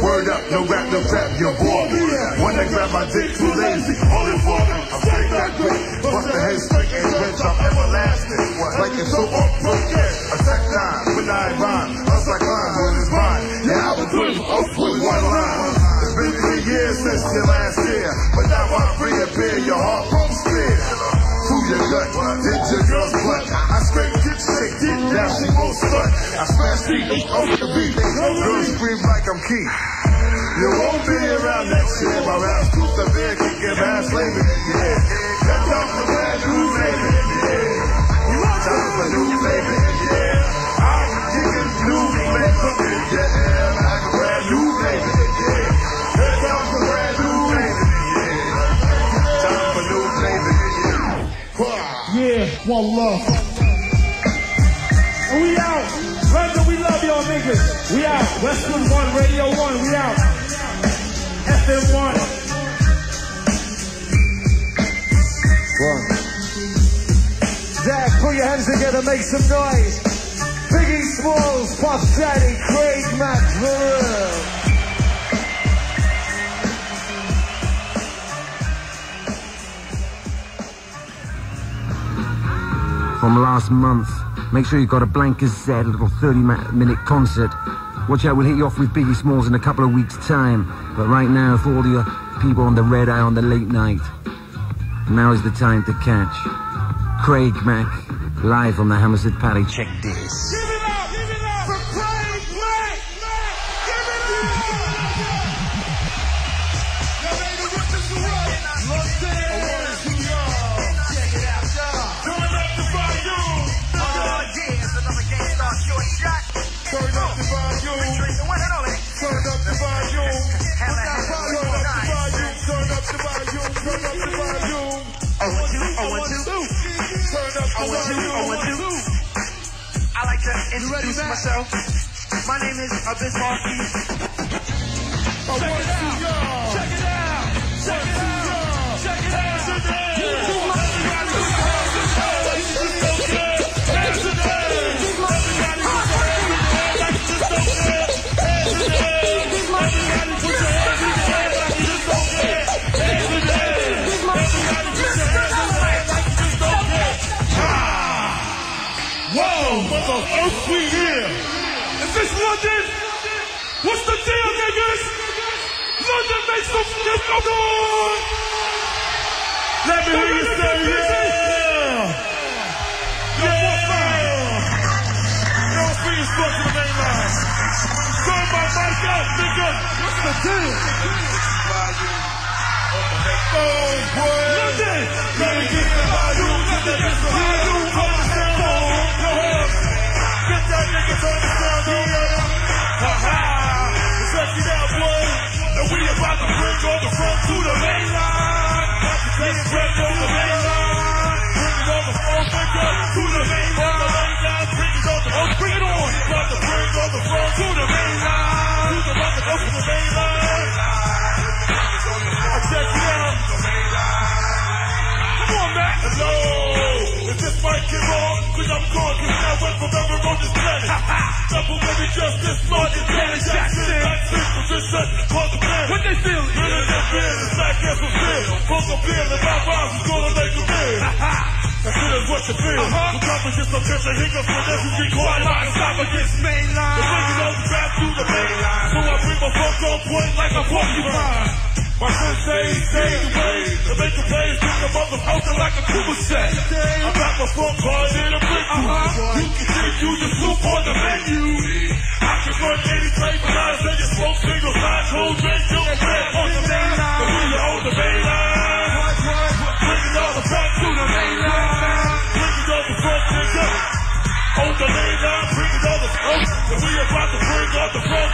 Word up, no rap, no trap, you're bored. When I grab my dick, too lazy. Only for them, I take that quick. Bust the head straight and red drop everlasting. Like it's so up, your last year, but now I'm reappear, your heart pumps spear. Through your gut, did your girl's butt. I scrape, get shake, get down, she won't slut. I smash deep, off the beat. Girls scream like I'm key. You won't be around next year. My rap's too severe, kicking ass slaving. Yeah, that's up for brand new flavor. Yeah, time for new baby. Yeah, I'm kicking new flavor. Yeah, one love. And we out. London, we love y'all niggas. We out. Westwood 1, Radio 1, we out. FM 1. One. Zach, put your hands together, make some noise. Biggie Smalls, Puff Daddy, Craig Mack, from last month. Make sure you've got a blank cassette, a little 30-minute concert. Watch out, we'll hit you off with Biggie Smalls in a couple of weeks' time. But right now, for all uh, people on the red eye on the late night, now is the time to catch Craig Mack live from the Hammersmith Palais. Check Oh, one, two, oh, one, two. volume! I like to introduce myself. My name is Abyss Marquis. I want to see! Check it out! Check it out! The earth we here? Is this London? What's the deal, niggas? London makes some shit go on! Let me hear you say yeah! Yeah! Yo, fingers stuck to the main line. Turn my mic up, nigga! What's the deal? Oh, boy! London! Let me get the volume, get the volume, That nigga, turn the sound on, Ha ha! Check it out, boy. And we about to bring all the front to the main line. Let's bring on the main line. Bring it on the front, bring it to the main line. Bring it on the, oh, bring it on. About to bring all the front to the main line. To the, about to to the main line. Check it out. Come on, man. Hello. Is this mic get justice, Martin Janet Jackson. Six position, call the man. What they feel? Better than beer, it's like as a feel. Both a and my rhymes is gonna make a beer. That's it is what you feel. Uh-huh. The competition some catch a hiccups when this is by the stop against mainline. The it on back to the mainline. So I bring my front on point like a porcupine. My sensei say the way to make the plays bring the motherfucker like a Cuba set. I got my front card a brick uh-huh.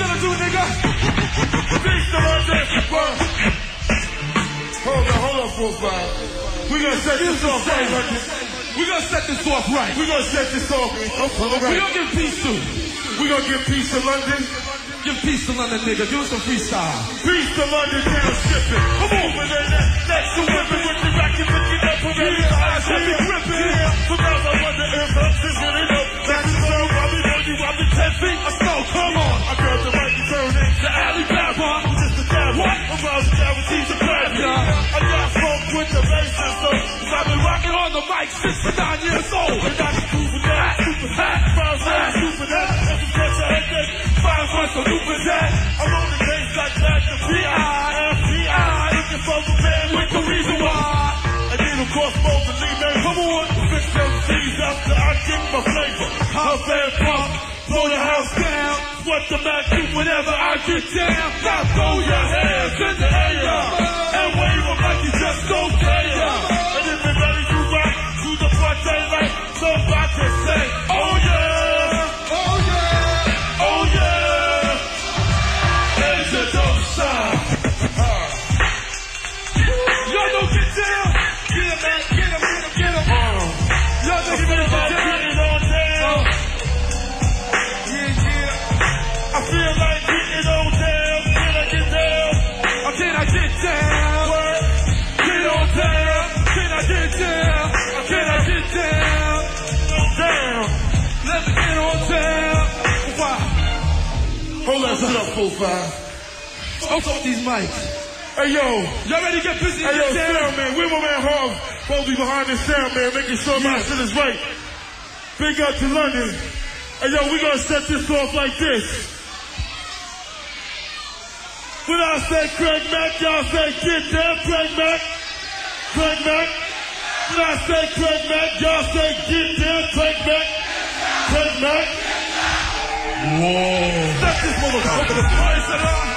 gonna do, nigga? Beast Hold on, hold on for a while. We gonna set this off right, We gonna set this off right. We gonna set this off. Right. We gonna give peace to. We gonna give peace to London. Give peace to London, nigga. Give us some freestyle. Peace to London, down shipping. I'm over there, that, that's the weapon with the racket, looking up for that. Eyes have me gripping. Sometimes if I'm 10 feet of snow. Come on. I grab the mic and turn it to Alibaba. I'm just a dab. What? I'm rousing guarantees to grab you. I got smoke with the bass and so. I've been rocking on the mic since nine years old. And I can prove it that. Super hot. Bounce on super that. Every catch I head Five months of super that. I'm on the bass like that. The P.I.F.P.I. Looking for the man with the reason why. And then of course both the lead man. Come on. Fix them C's after I get my flavor. Huff and pump. Blow the house down. What the Mack do whenever I get down. Now throw your hands in the air. And wave them like you just don't care. And if you're ready to rock to the front daylight, somebody say, Shit up, full five. What's up these mics? Hey yo. Y'all ready to get busy? Hey yo, sound man, my man supposed to be behind this sound man, making sure my shit is right. Big up to London. Hey yo, we gonna set this off like this. When I say Craig Mack, y'all say get down, Craig Mack. Craig Mack. When I say Craig Mack, y'all say get down, Craig Mack. Craig Mack. Whoa. Set this motherfucker to set it up.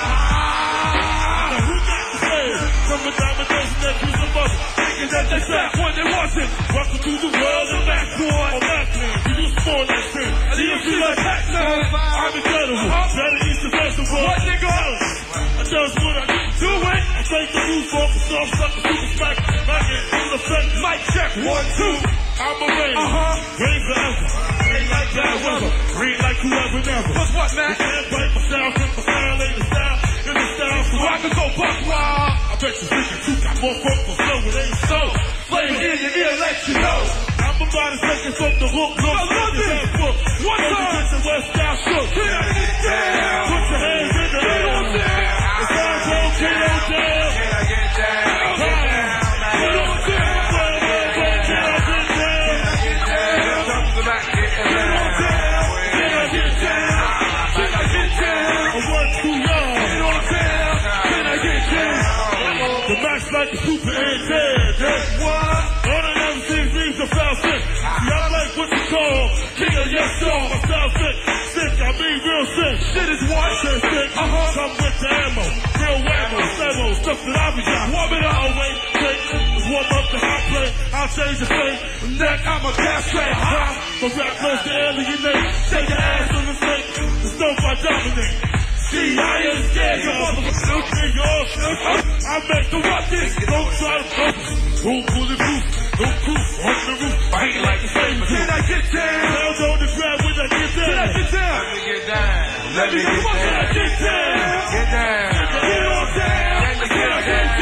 Now who got the flair? From the diamond dozen that use the bus. Thinking that they back when they wasn't. Welcome to the world of back boy. On that thing. You use small that thing. You don't feel like that now. I'm incredible. Better eat the festival. What, nigga? I just what I do it. I take the roof off the soft sucker super smack. Back in full effect. Mic check. One, two. I'm a. Uh-huh. Rain forever. Rain like bad weather. Rain like whoever never. What's what, You man? can't bite my style, cause my style ain't the style. In the style, so I can go buck wild. I bet you think you got more funk for flow, it ain't so. Flavor in your ear, let you know. I'm about to take it from the hook, I love it. One time. West Side shook. Can I get down? Put Shit is what? Shit sick. Uh-huh. Come with the ammo. Real whammo. Sammo. Stuff that I be got. Warm it up. I'll wait. Take. Warm up the hot plate. I'll change the fate. Neck, I'm a castrate. Ha! But rap close to alienate. Take your ass on the snake. The stove I dominate. See, I ain't scared. You motherfucker. Nigga, all shook. I make the ruckus. Don't try to focus. Don't bulletproof. No proof. On the roof. Bang like the same. Can I get down? Held on the ground when I get down. Can I get down? Let me get down. Can me get down? Get down. Get on down. Can I get down?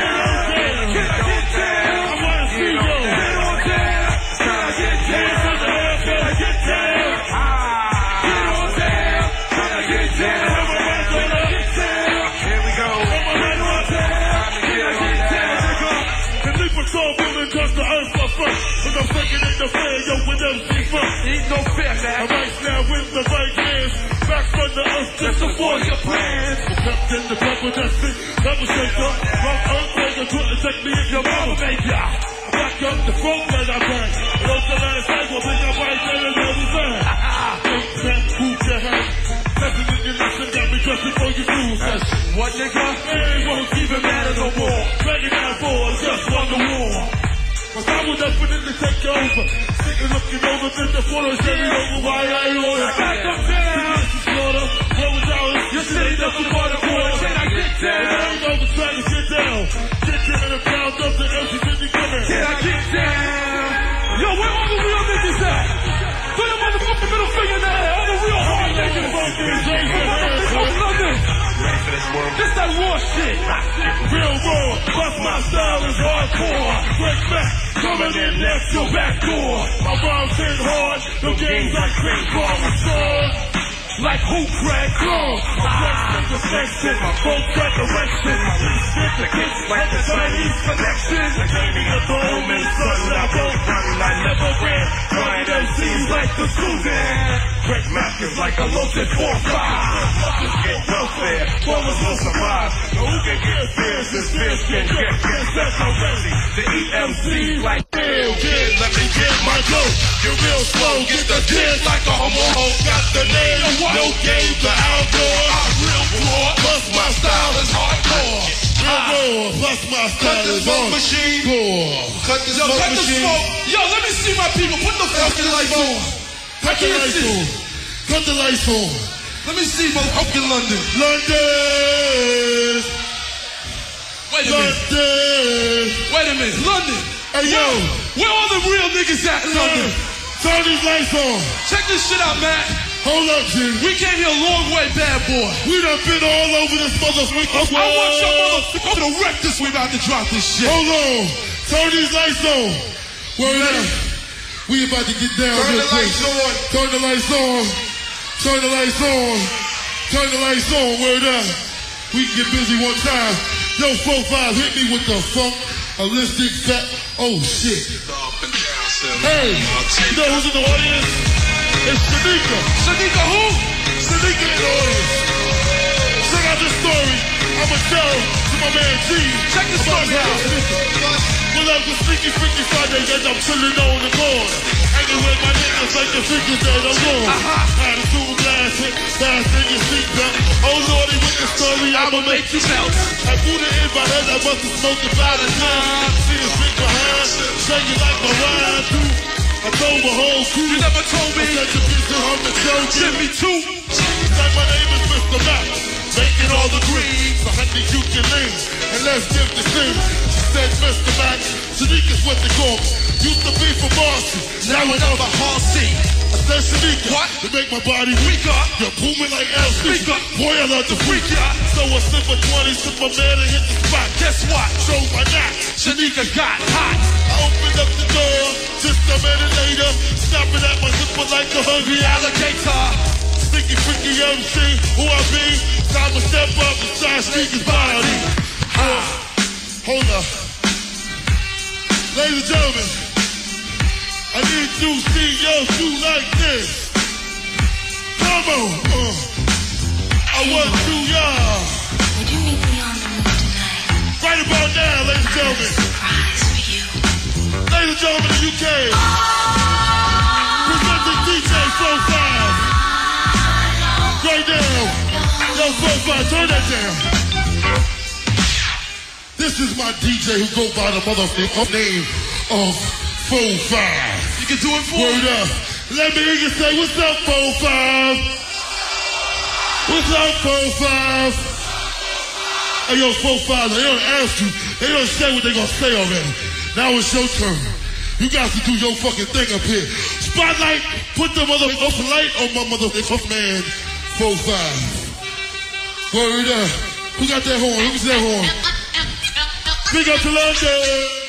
Earth just to Support your plans. Kept in the pepper, that's it. Double shaker. Rock earthquaker couldn't take me in your mama. Make ya. Back up the front that I bang. Those the last cycle, think I'm right there and we bang. Think that, who can have? Testing in your lesson, got me just before you lose. That's What nigga? Man, won't even matter no more. Dragging that boy just won the war. Cause I up in to take over. Sitting looking over, then the photo send over why I ain't lawyer. Back up. Slaughter, what was out? You say nothing but a boy. Can I get And I down? ain't over trying to get down. Get Get in a pound up the empty city coming. Can I get down? Yo, where all the real niggas at? Throw your motherfucking middle finger in the air. All the real hard niggas. Fuck London. This that raw shit. Real raw, plus my style is hardcore. Fresh back, coming in next, your back door. My rhymes hit hard, the games like Chris Paul was strong. Like who crack clone? My is affection, my full direction. Spit the kicks like the Chinese connection. The gaming of the omen, son, I don't run, I never ran. Trying MCs like the Susan. Craig Mack is like a loaded 4-5. Fuckers get welfare, ballers will survive. So who can get fierce, this fierce can get fierce. That's how ready. The EMC like real kid, let me get my dope. You're real slow, get the kid like a homo. Got the name, no games, the outdoor. I'm real raw, plus my style is hardcore. Real raw, plus my style is hardcore. Cut the Yo, smoke cut the machine. smoke. Yo, let me see my people. Put the fucking lights on. Cut the lights see. on. Cut the lights on. Let me see motherfucking London. London, Wait a minute. London. Wait a minute. London. Hey yo, Where all the real niggas at in London? turn these lights on. Check this shit out, Matt. Hold up, G. We came here a long way, bad boy. We done been all over this motherfucker. I want your motherfucker to wreck this. We about to drop this shit. Hold on. Turn these lights on. Word up. We about to get down Turn real the quick. lights on. Turn the lights on. Turn the lights on. Turn the lights on. Word up. We can get busy one time. Yo, 4-5, hit me with the funk. Holistic fat. Oh, shit. Hey, you know who's in the audience? It's Shanika. Shanika who? Shanika in the audience. Check out this story. I'ma tell to my man G. Check this story out. Well, the Freaky Freaky Friday, and I'm chilling on the corner. Hanging with my niggas like the freakies that I'm on. Uh-huh. A glass hit, fast in your seatbelt. Oh, Lordy, with the story, I'ma make you melt. I put it in my head, I must have smoked about a time. See the big behind, shaking like my ride too. I told my whole crew. You never told me. I said the bitch I'm the joke. Jimmy too. Like my name is Mr. Mack, making all the green. So honey, you can lean, and let's give the scene. She said, Mr. Mack, Shanika's what they call me. Used to be from Boston, now another Halsey. I said, Shanika, What? to make my body Weaker. You're booming like LC. Speaker. Boy, I love to freak. Freaker. So I sip a 20, sip a man and hit the spot. Guess what? Show my knack. Shanika got hot. I opened up the door, just a minute later, snapping at my zipper like a hungry alligator. Sticky freaky MC, who I be? Time to step up and start sneaking body. Uh, hold up. Ladies and gentlemen, I need to see your do like this. Come on. Uh, I want to y'all. Would you meet me on the moon tonight? Right about now, ladies and gentlemen. Surprise for you. Ladies and gentlemen, the UK. Presenting DJ Flow 5. Right now. Yo, Flow 5, turn that down. This is my DJ who go by the motherfucking name of Flow 5. You can do it for Word me. up. Let me hear you say, what's up, Flow 5? What's up, Flow 5? Hey, yo, Flow 5, they don't ask you. They don't say what they gonna say already. Now it's your turn. You guys can do your fucking thing up here. Spotlight, put the motherfucking light on my motherfucking man, Flow 5. Word up. Who got that horn? Who's that horn? Big up to London.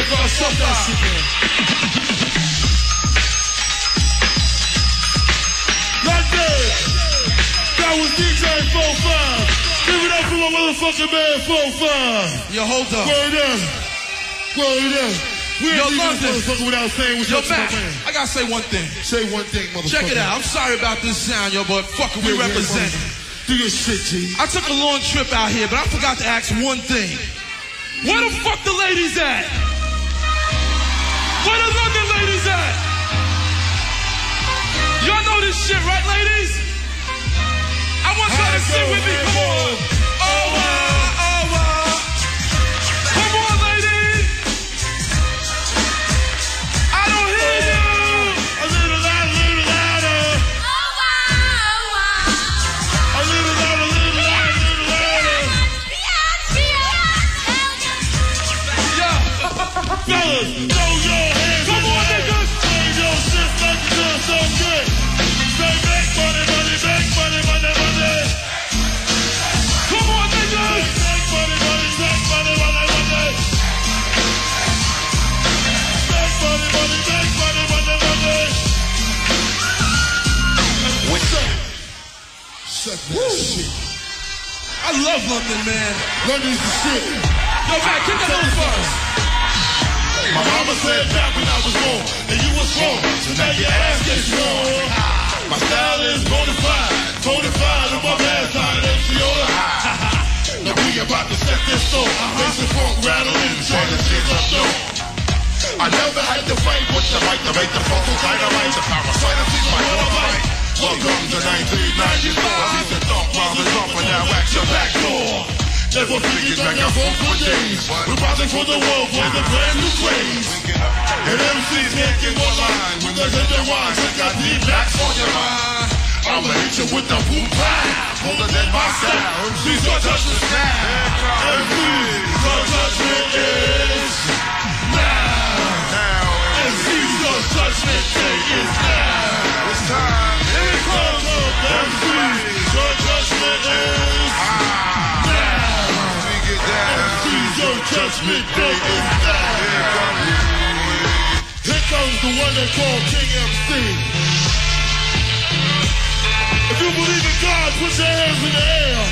Stop that shit, man. Like that. That was DJ 45. Give it up for my motherfucking man 45. Yo, hold up. Word up. Word up. We Yo, ain't leaving London. this motherfucker without saying what's Yo, up Mac, man. I gotta say one thing. Say one thing, motherfucker. Check it out. I'm sorry about this sound, yo, but fuck it, we Yeah, yeah, represent. mother- Do your shit, G. I took a long trip out here, but I forgot to ask one thing. Where the fuck the ladies at? Where the London ladies at? Y'all know this shit, right, ladies? I want y'all to sit with me. Come on. Suck shit. I love London, man. London's the shit. Yo, Mack, kick that little first. My mama said back when I was born, and you was wrong, so now your ass gets warm. My style is bonafide, bonafide on my bad side, MC on high. Now we about to set this store, make some funk rattling, turn the shit up though. I never had to fight with the mic to make the frontal dynamite, the parasite of my motorbike. Welcome to 1995. He's the thump while the thumper now act your back door. Never figured back and forth for days. We're riding for the world for the brand new craze. And MCs can't one line when there's a rewind. I got deep backs on your mind. I'ma hit you with the boom pow. Older than my style. MCs don't touch this now. MCs me day is now. Here comes the one they call King MC. If you believe in God, put your hands in the air.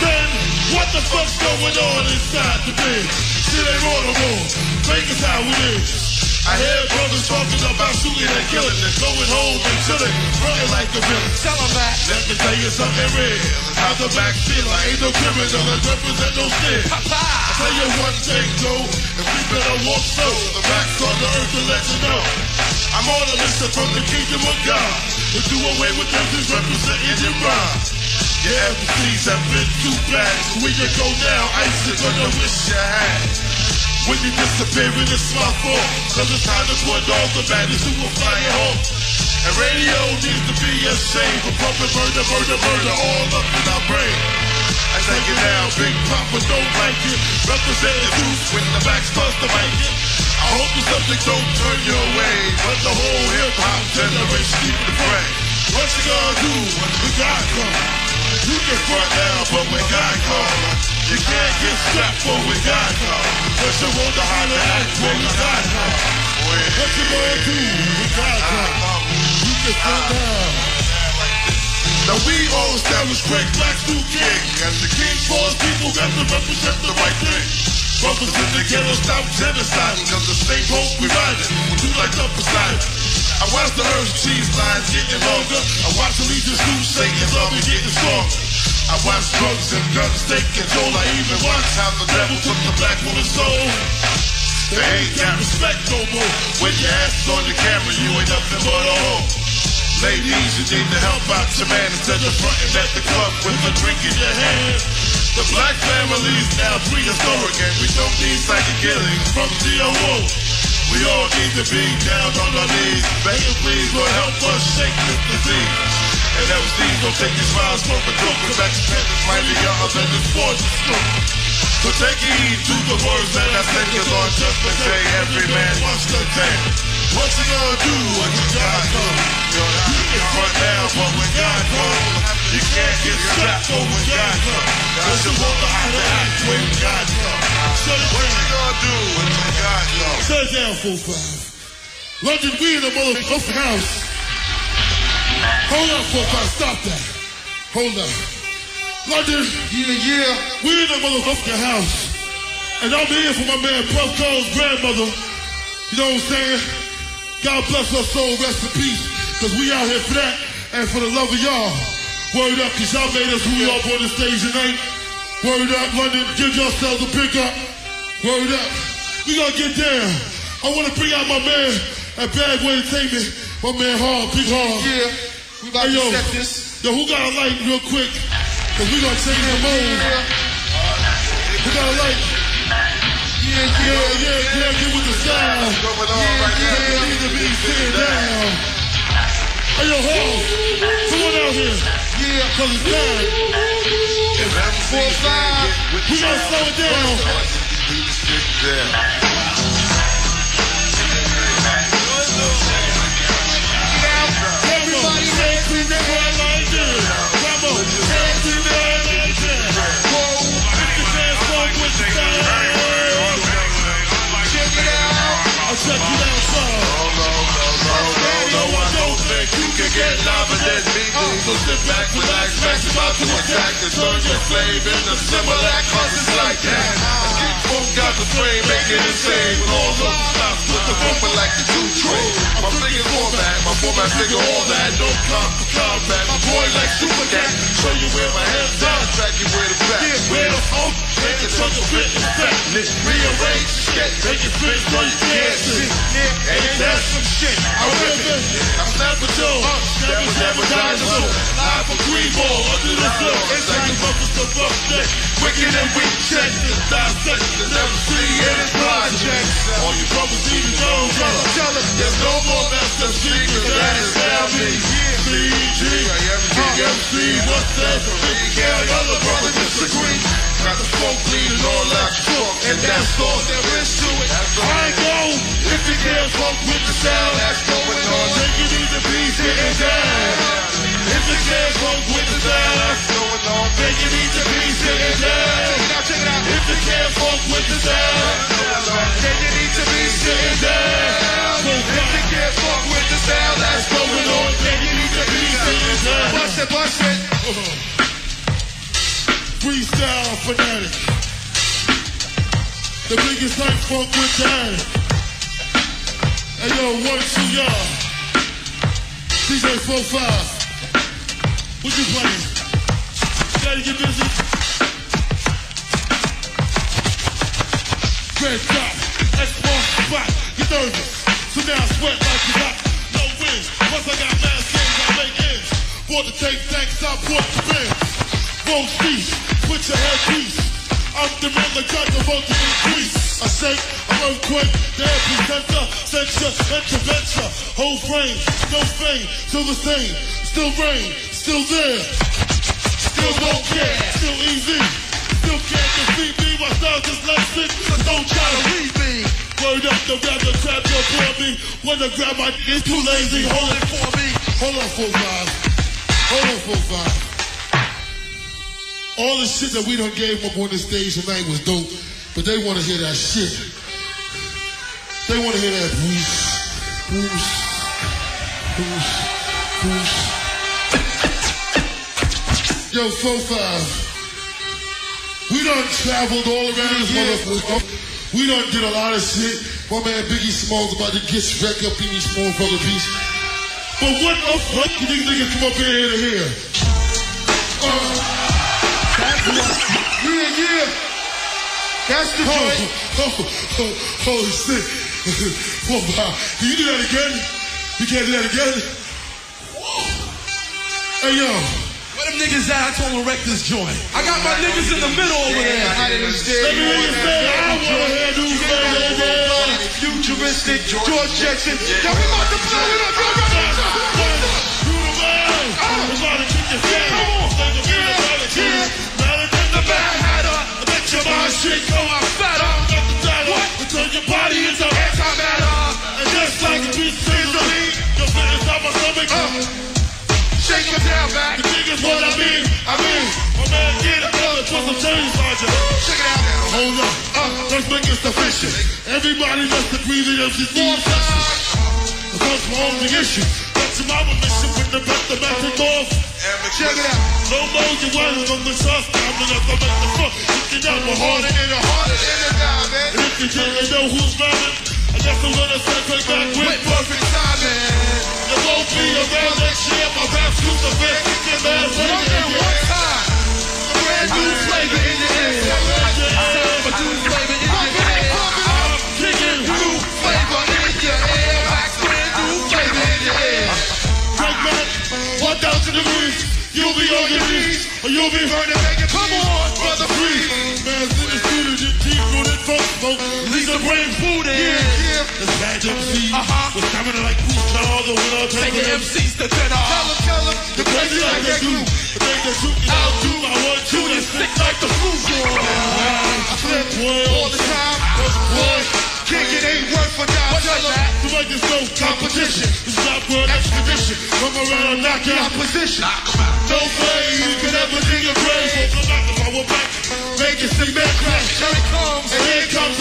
Then what the fuck's going on inside the bed? Shit ain't audible. Vegas how it is. I hear brothers talking about shooting and killing and going home and chilling, running like a villain. Tell them that. Let me tell you something real. How the back feel, I ain't no criminal and represent no sin. I tell you one thing, Joe, if we better walk slow, the back's on the earth to let you know. I'm on a mission from the kingdom of God. To do away with them who's representing your rhyme. Yeah, the MCs have been too bad. When you go down, ice is gonna wish you had. When you disappear in it's my fault. Cause it's time to put all the baddies who will fly home. And radio needs to be a shame for pumping murder, murder, murder all up in our brain. I take it down, Big Papa don't like it. Representing Zeus when the back starts to blanket. I hope the subject don't turn your way, but the whole hip hop generation keep the pray. What you gonna do when we got come? You can front now, but when God come, you can't get strapped for when God come. But you want to holler at when we God come. What you gonna do when God come? You can front now. Now we all established great blacks new king. And the king his people got to represent the right thing. Brothers in the ghetto stop genocide. Cause the same hope we riding. Would you like beside it? I watch the earth cheese lines getting longer. I watch allegiance lose Satan's army getting stronger. I watch drugs and guns take control. I even watch how the devil took the black woman's soul. They ain't got respect no more. When your ass is on the camera, you ain't nothing but a hoe. Ladies, you need to help out your man instead of fronting at the club with a drink in your hand. The black family's now prehistoric and we don't need psychic healing from DOO. We all need to be down on our knees, begging please Lord help us shake this disease. And MCs don't take these smiles for a joke, cause Mexican might be other than this fortune stroke. So take heed to the words that I say, cause on Judgment Day, every man wants to take. What you gonna do when you God come? You can front now, but when God come, you can't get strapped for when God come. Cause you want to how to act when God come. Shut down, 4-5. London, we in the motherfucking house. Hold up, 4-5, stop that. Hold up. London, yeah, yeah. We in the motherfucking house. And I'm here for my man, Puff Cole's grandmother. You know what I'm saying? God bless her soul, rest in peace. Cause we out here for that and for the love of y'all. Word up, cause y'all made us who we are on the stage tonight. Word up, London, give yourselves a pick up. Word up. We gonna get down. I wanna bring out my man at Bad Boy Entertainment. My man Hard, Big Hard. Yeah, we about Hey, yo, to set this. yo, who got a light real quick? Cause we gonna change the mode. Who got a light? Yeah, Yeah, yeah, yeah, yeah, get with the sound. On right Yeah, now. need to be sitting down. Hey, yo, hold. Someone out here. Yeah, Cause it's bad. Four, five. We gonna slow it down. Everybody the like this. Come on. The like this. Whoa, the sound. check it out. I'll you out, son. No, I don't think you can get lava than me. Uh. So sit back, relax, max him out to attack and turn your slave into Similac, it's like that. And keep folk got the frame, make it insane with all those stops with the movement like the two train. My fingers format, my format figure all that. No come for combat, my boy like Super Cat. Show you where my hands are, track you where the back. Where the funk, make it chunk of fit and fat. Rearrange, sketch, make it fit so you I'm Snapper Joe, Snapper Snapper Dinosaur. Live from Greenball, under the sun. It's like a bumper to bump check. Wicked and weak check. The dissect, the MC in his project. All you brothers need to know, tell us there's no more master secret. That is me. CG, MC, what's that? Can't other brother disagree. Got the smoke bleeding all out your talk, and that's all there is to it. I go. If you can't fuck with that's going on, you need to be sitting down. If the can't fuck with the sound that's going on, you need to be sitting down. It. If you can't fuck with the sound, you need to be sitting down. If can't fuck with the sound that's Going on, sitting down. Bust it, bust it. Freestyle fanatic. The biggest night funk with time. Hey yo, one, two, y'all. DJ 45. What you playing? Gotta get busy. Red dot, X-Force spot, you nervous. So now I sweat like you got no wins. Plus I got mad skins, I make ends. For the take thanks, I put the bins. Roll speech, put your head piece. I'm the man that got the vote to increase. A shake, an earthquake, the epicenter, censure, intervention, whole frame, no fame, still the same, still rain, still there, still don't care, still easy, still can't defeat me, my style just like six, so don't try to read me. Word up, the rapper trap your for me, wanna grab my it's too lazy, hold it for me. Hold on, four five, hold on, four five. All the shit that we done gave up on the stage tonight was dope, but they want to hear that shit. They want to hear that whoosh, whoosh, whoosh, whoosh. Yo, four five. We done traveled all around this motherfucker. We done did a lot of shit. My man Biggie Smalls about to get wrecked up in these motherfucker piece. But what the fuck do these niggas come up in here to hear? Uh, Yeah, yeah. That's the Oh, joint. oh, oh, holy shit. Oh, wow. Can you do that again? You can't do that again? Hey, yo. Where them niggas at? I told them to wreck this joint. I got my niggas in the middle over there. I Let me hear you say, I want to hear you say. Futuristic George Jackson. Yo, we about to blow it up. Yo, yo, yo, yo. Shit, go out fatter. What? Turn your body into antimatter. And just like a piece of meat, your fingers inside my stomach. Shake your down back. The thing is what I mean. I mean, my man, get it done. Put some change, Roger. Check it out now. Hold up, uh, let's make it sufficient. Everybody must agree that MC more session. Because my only issue. That's your mission with the best of method. Check it out. No more you want from the sauce and up to make the fuck. You can out my heart Harder the harder than the dive, man. And if you didn't know who's rapping, I guess I'm gonna set right back with perfect timing. There won't be around next year. My rap's crucifix. Get mad One day, one time. A brand new flavor in your ear. Time for new flavor 1,000 degrees. You'll be on your knees, or you'll be it, it. Come on, brother, free. free. Man's in the studio, just deep rooted folk smoke. Lisa brain food in. Yeah, yeah. This bad MC Uh-huh. was coming like who's Charles the winner. Taking MCs to dinner. Tell him, tell him. The Crazy like that glue. The thing that shoot you out, do my one, two, and Sick like the flu. I flip, all the time. Boy, kick it ain't worth for dime. What's like that? To make this no competition. Come around knock you out. Opposition. No way you could ever dig a grave. Make it see man crash. Here it comes. And here comes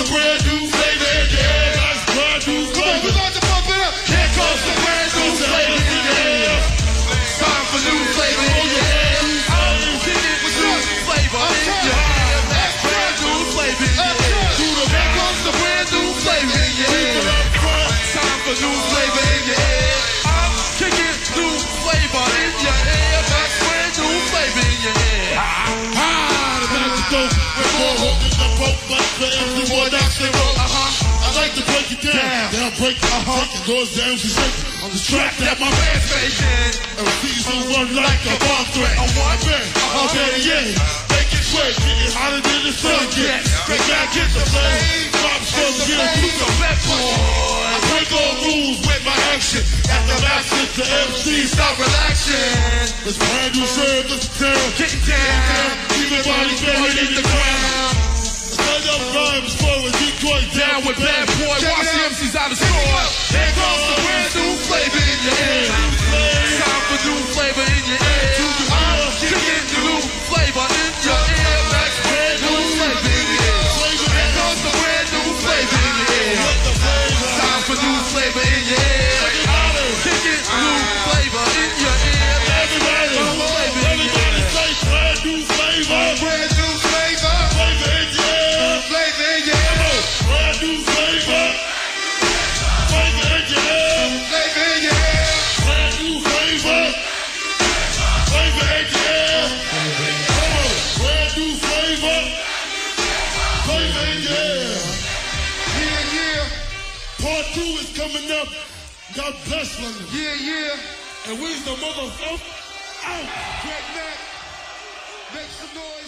it down. Then I break uh-huh. break it goes down to shake on the track that my man's making. And MCs who run like a bomb threat. A what? Man, better yet, make it sweat, getting hotter than the sun gets. Make I get the flame, drop some, get a Who's a vet boy? I break all rules with my action. At the master to MC, stop relaxing. This brand new serve, this terror. Get down. Keep your body buried in the ground. Stand up rhymes for a Down with bad boy. Watch the MCs out of store. Here comes the brand new flavor in your ear. Time for new flavor in your ear. God bless London. Yeah, yeah. And where's the motherfucker? Out. Oh. Mack. Make some noise.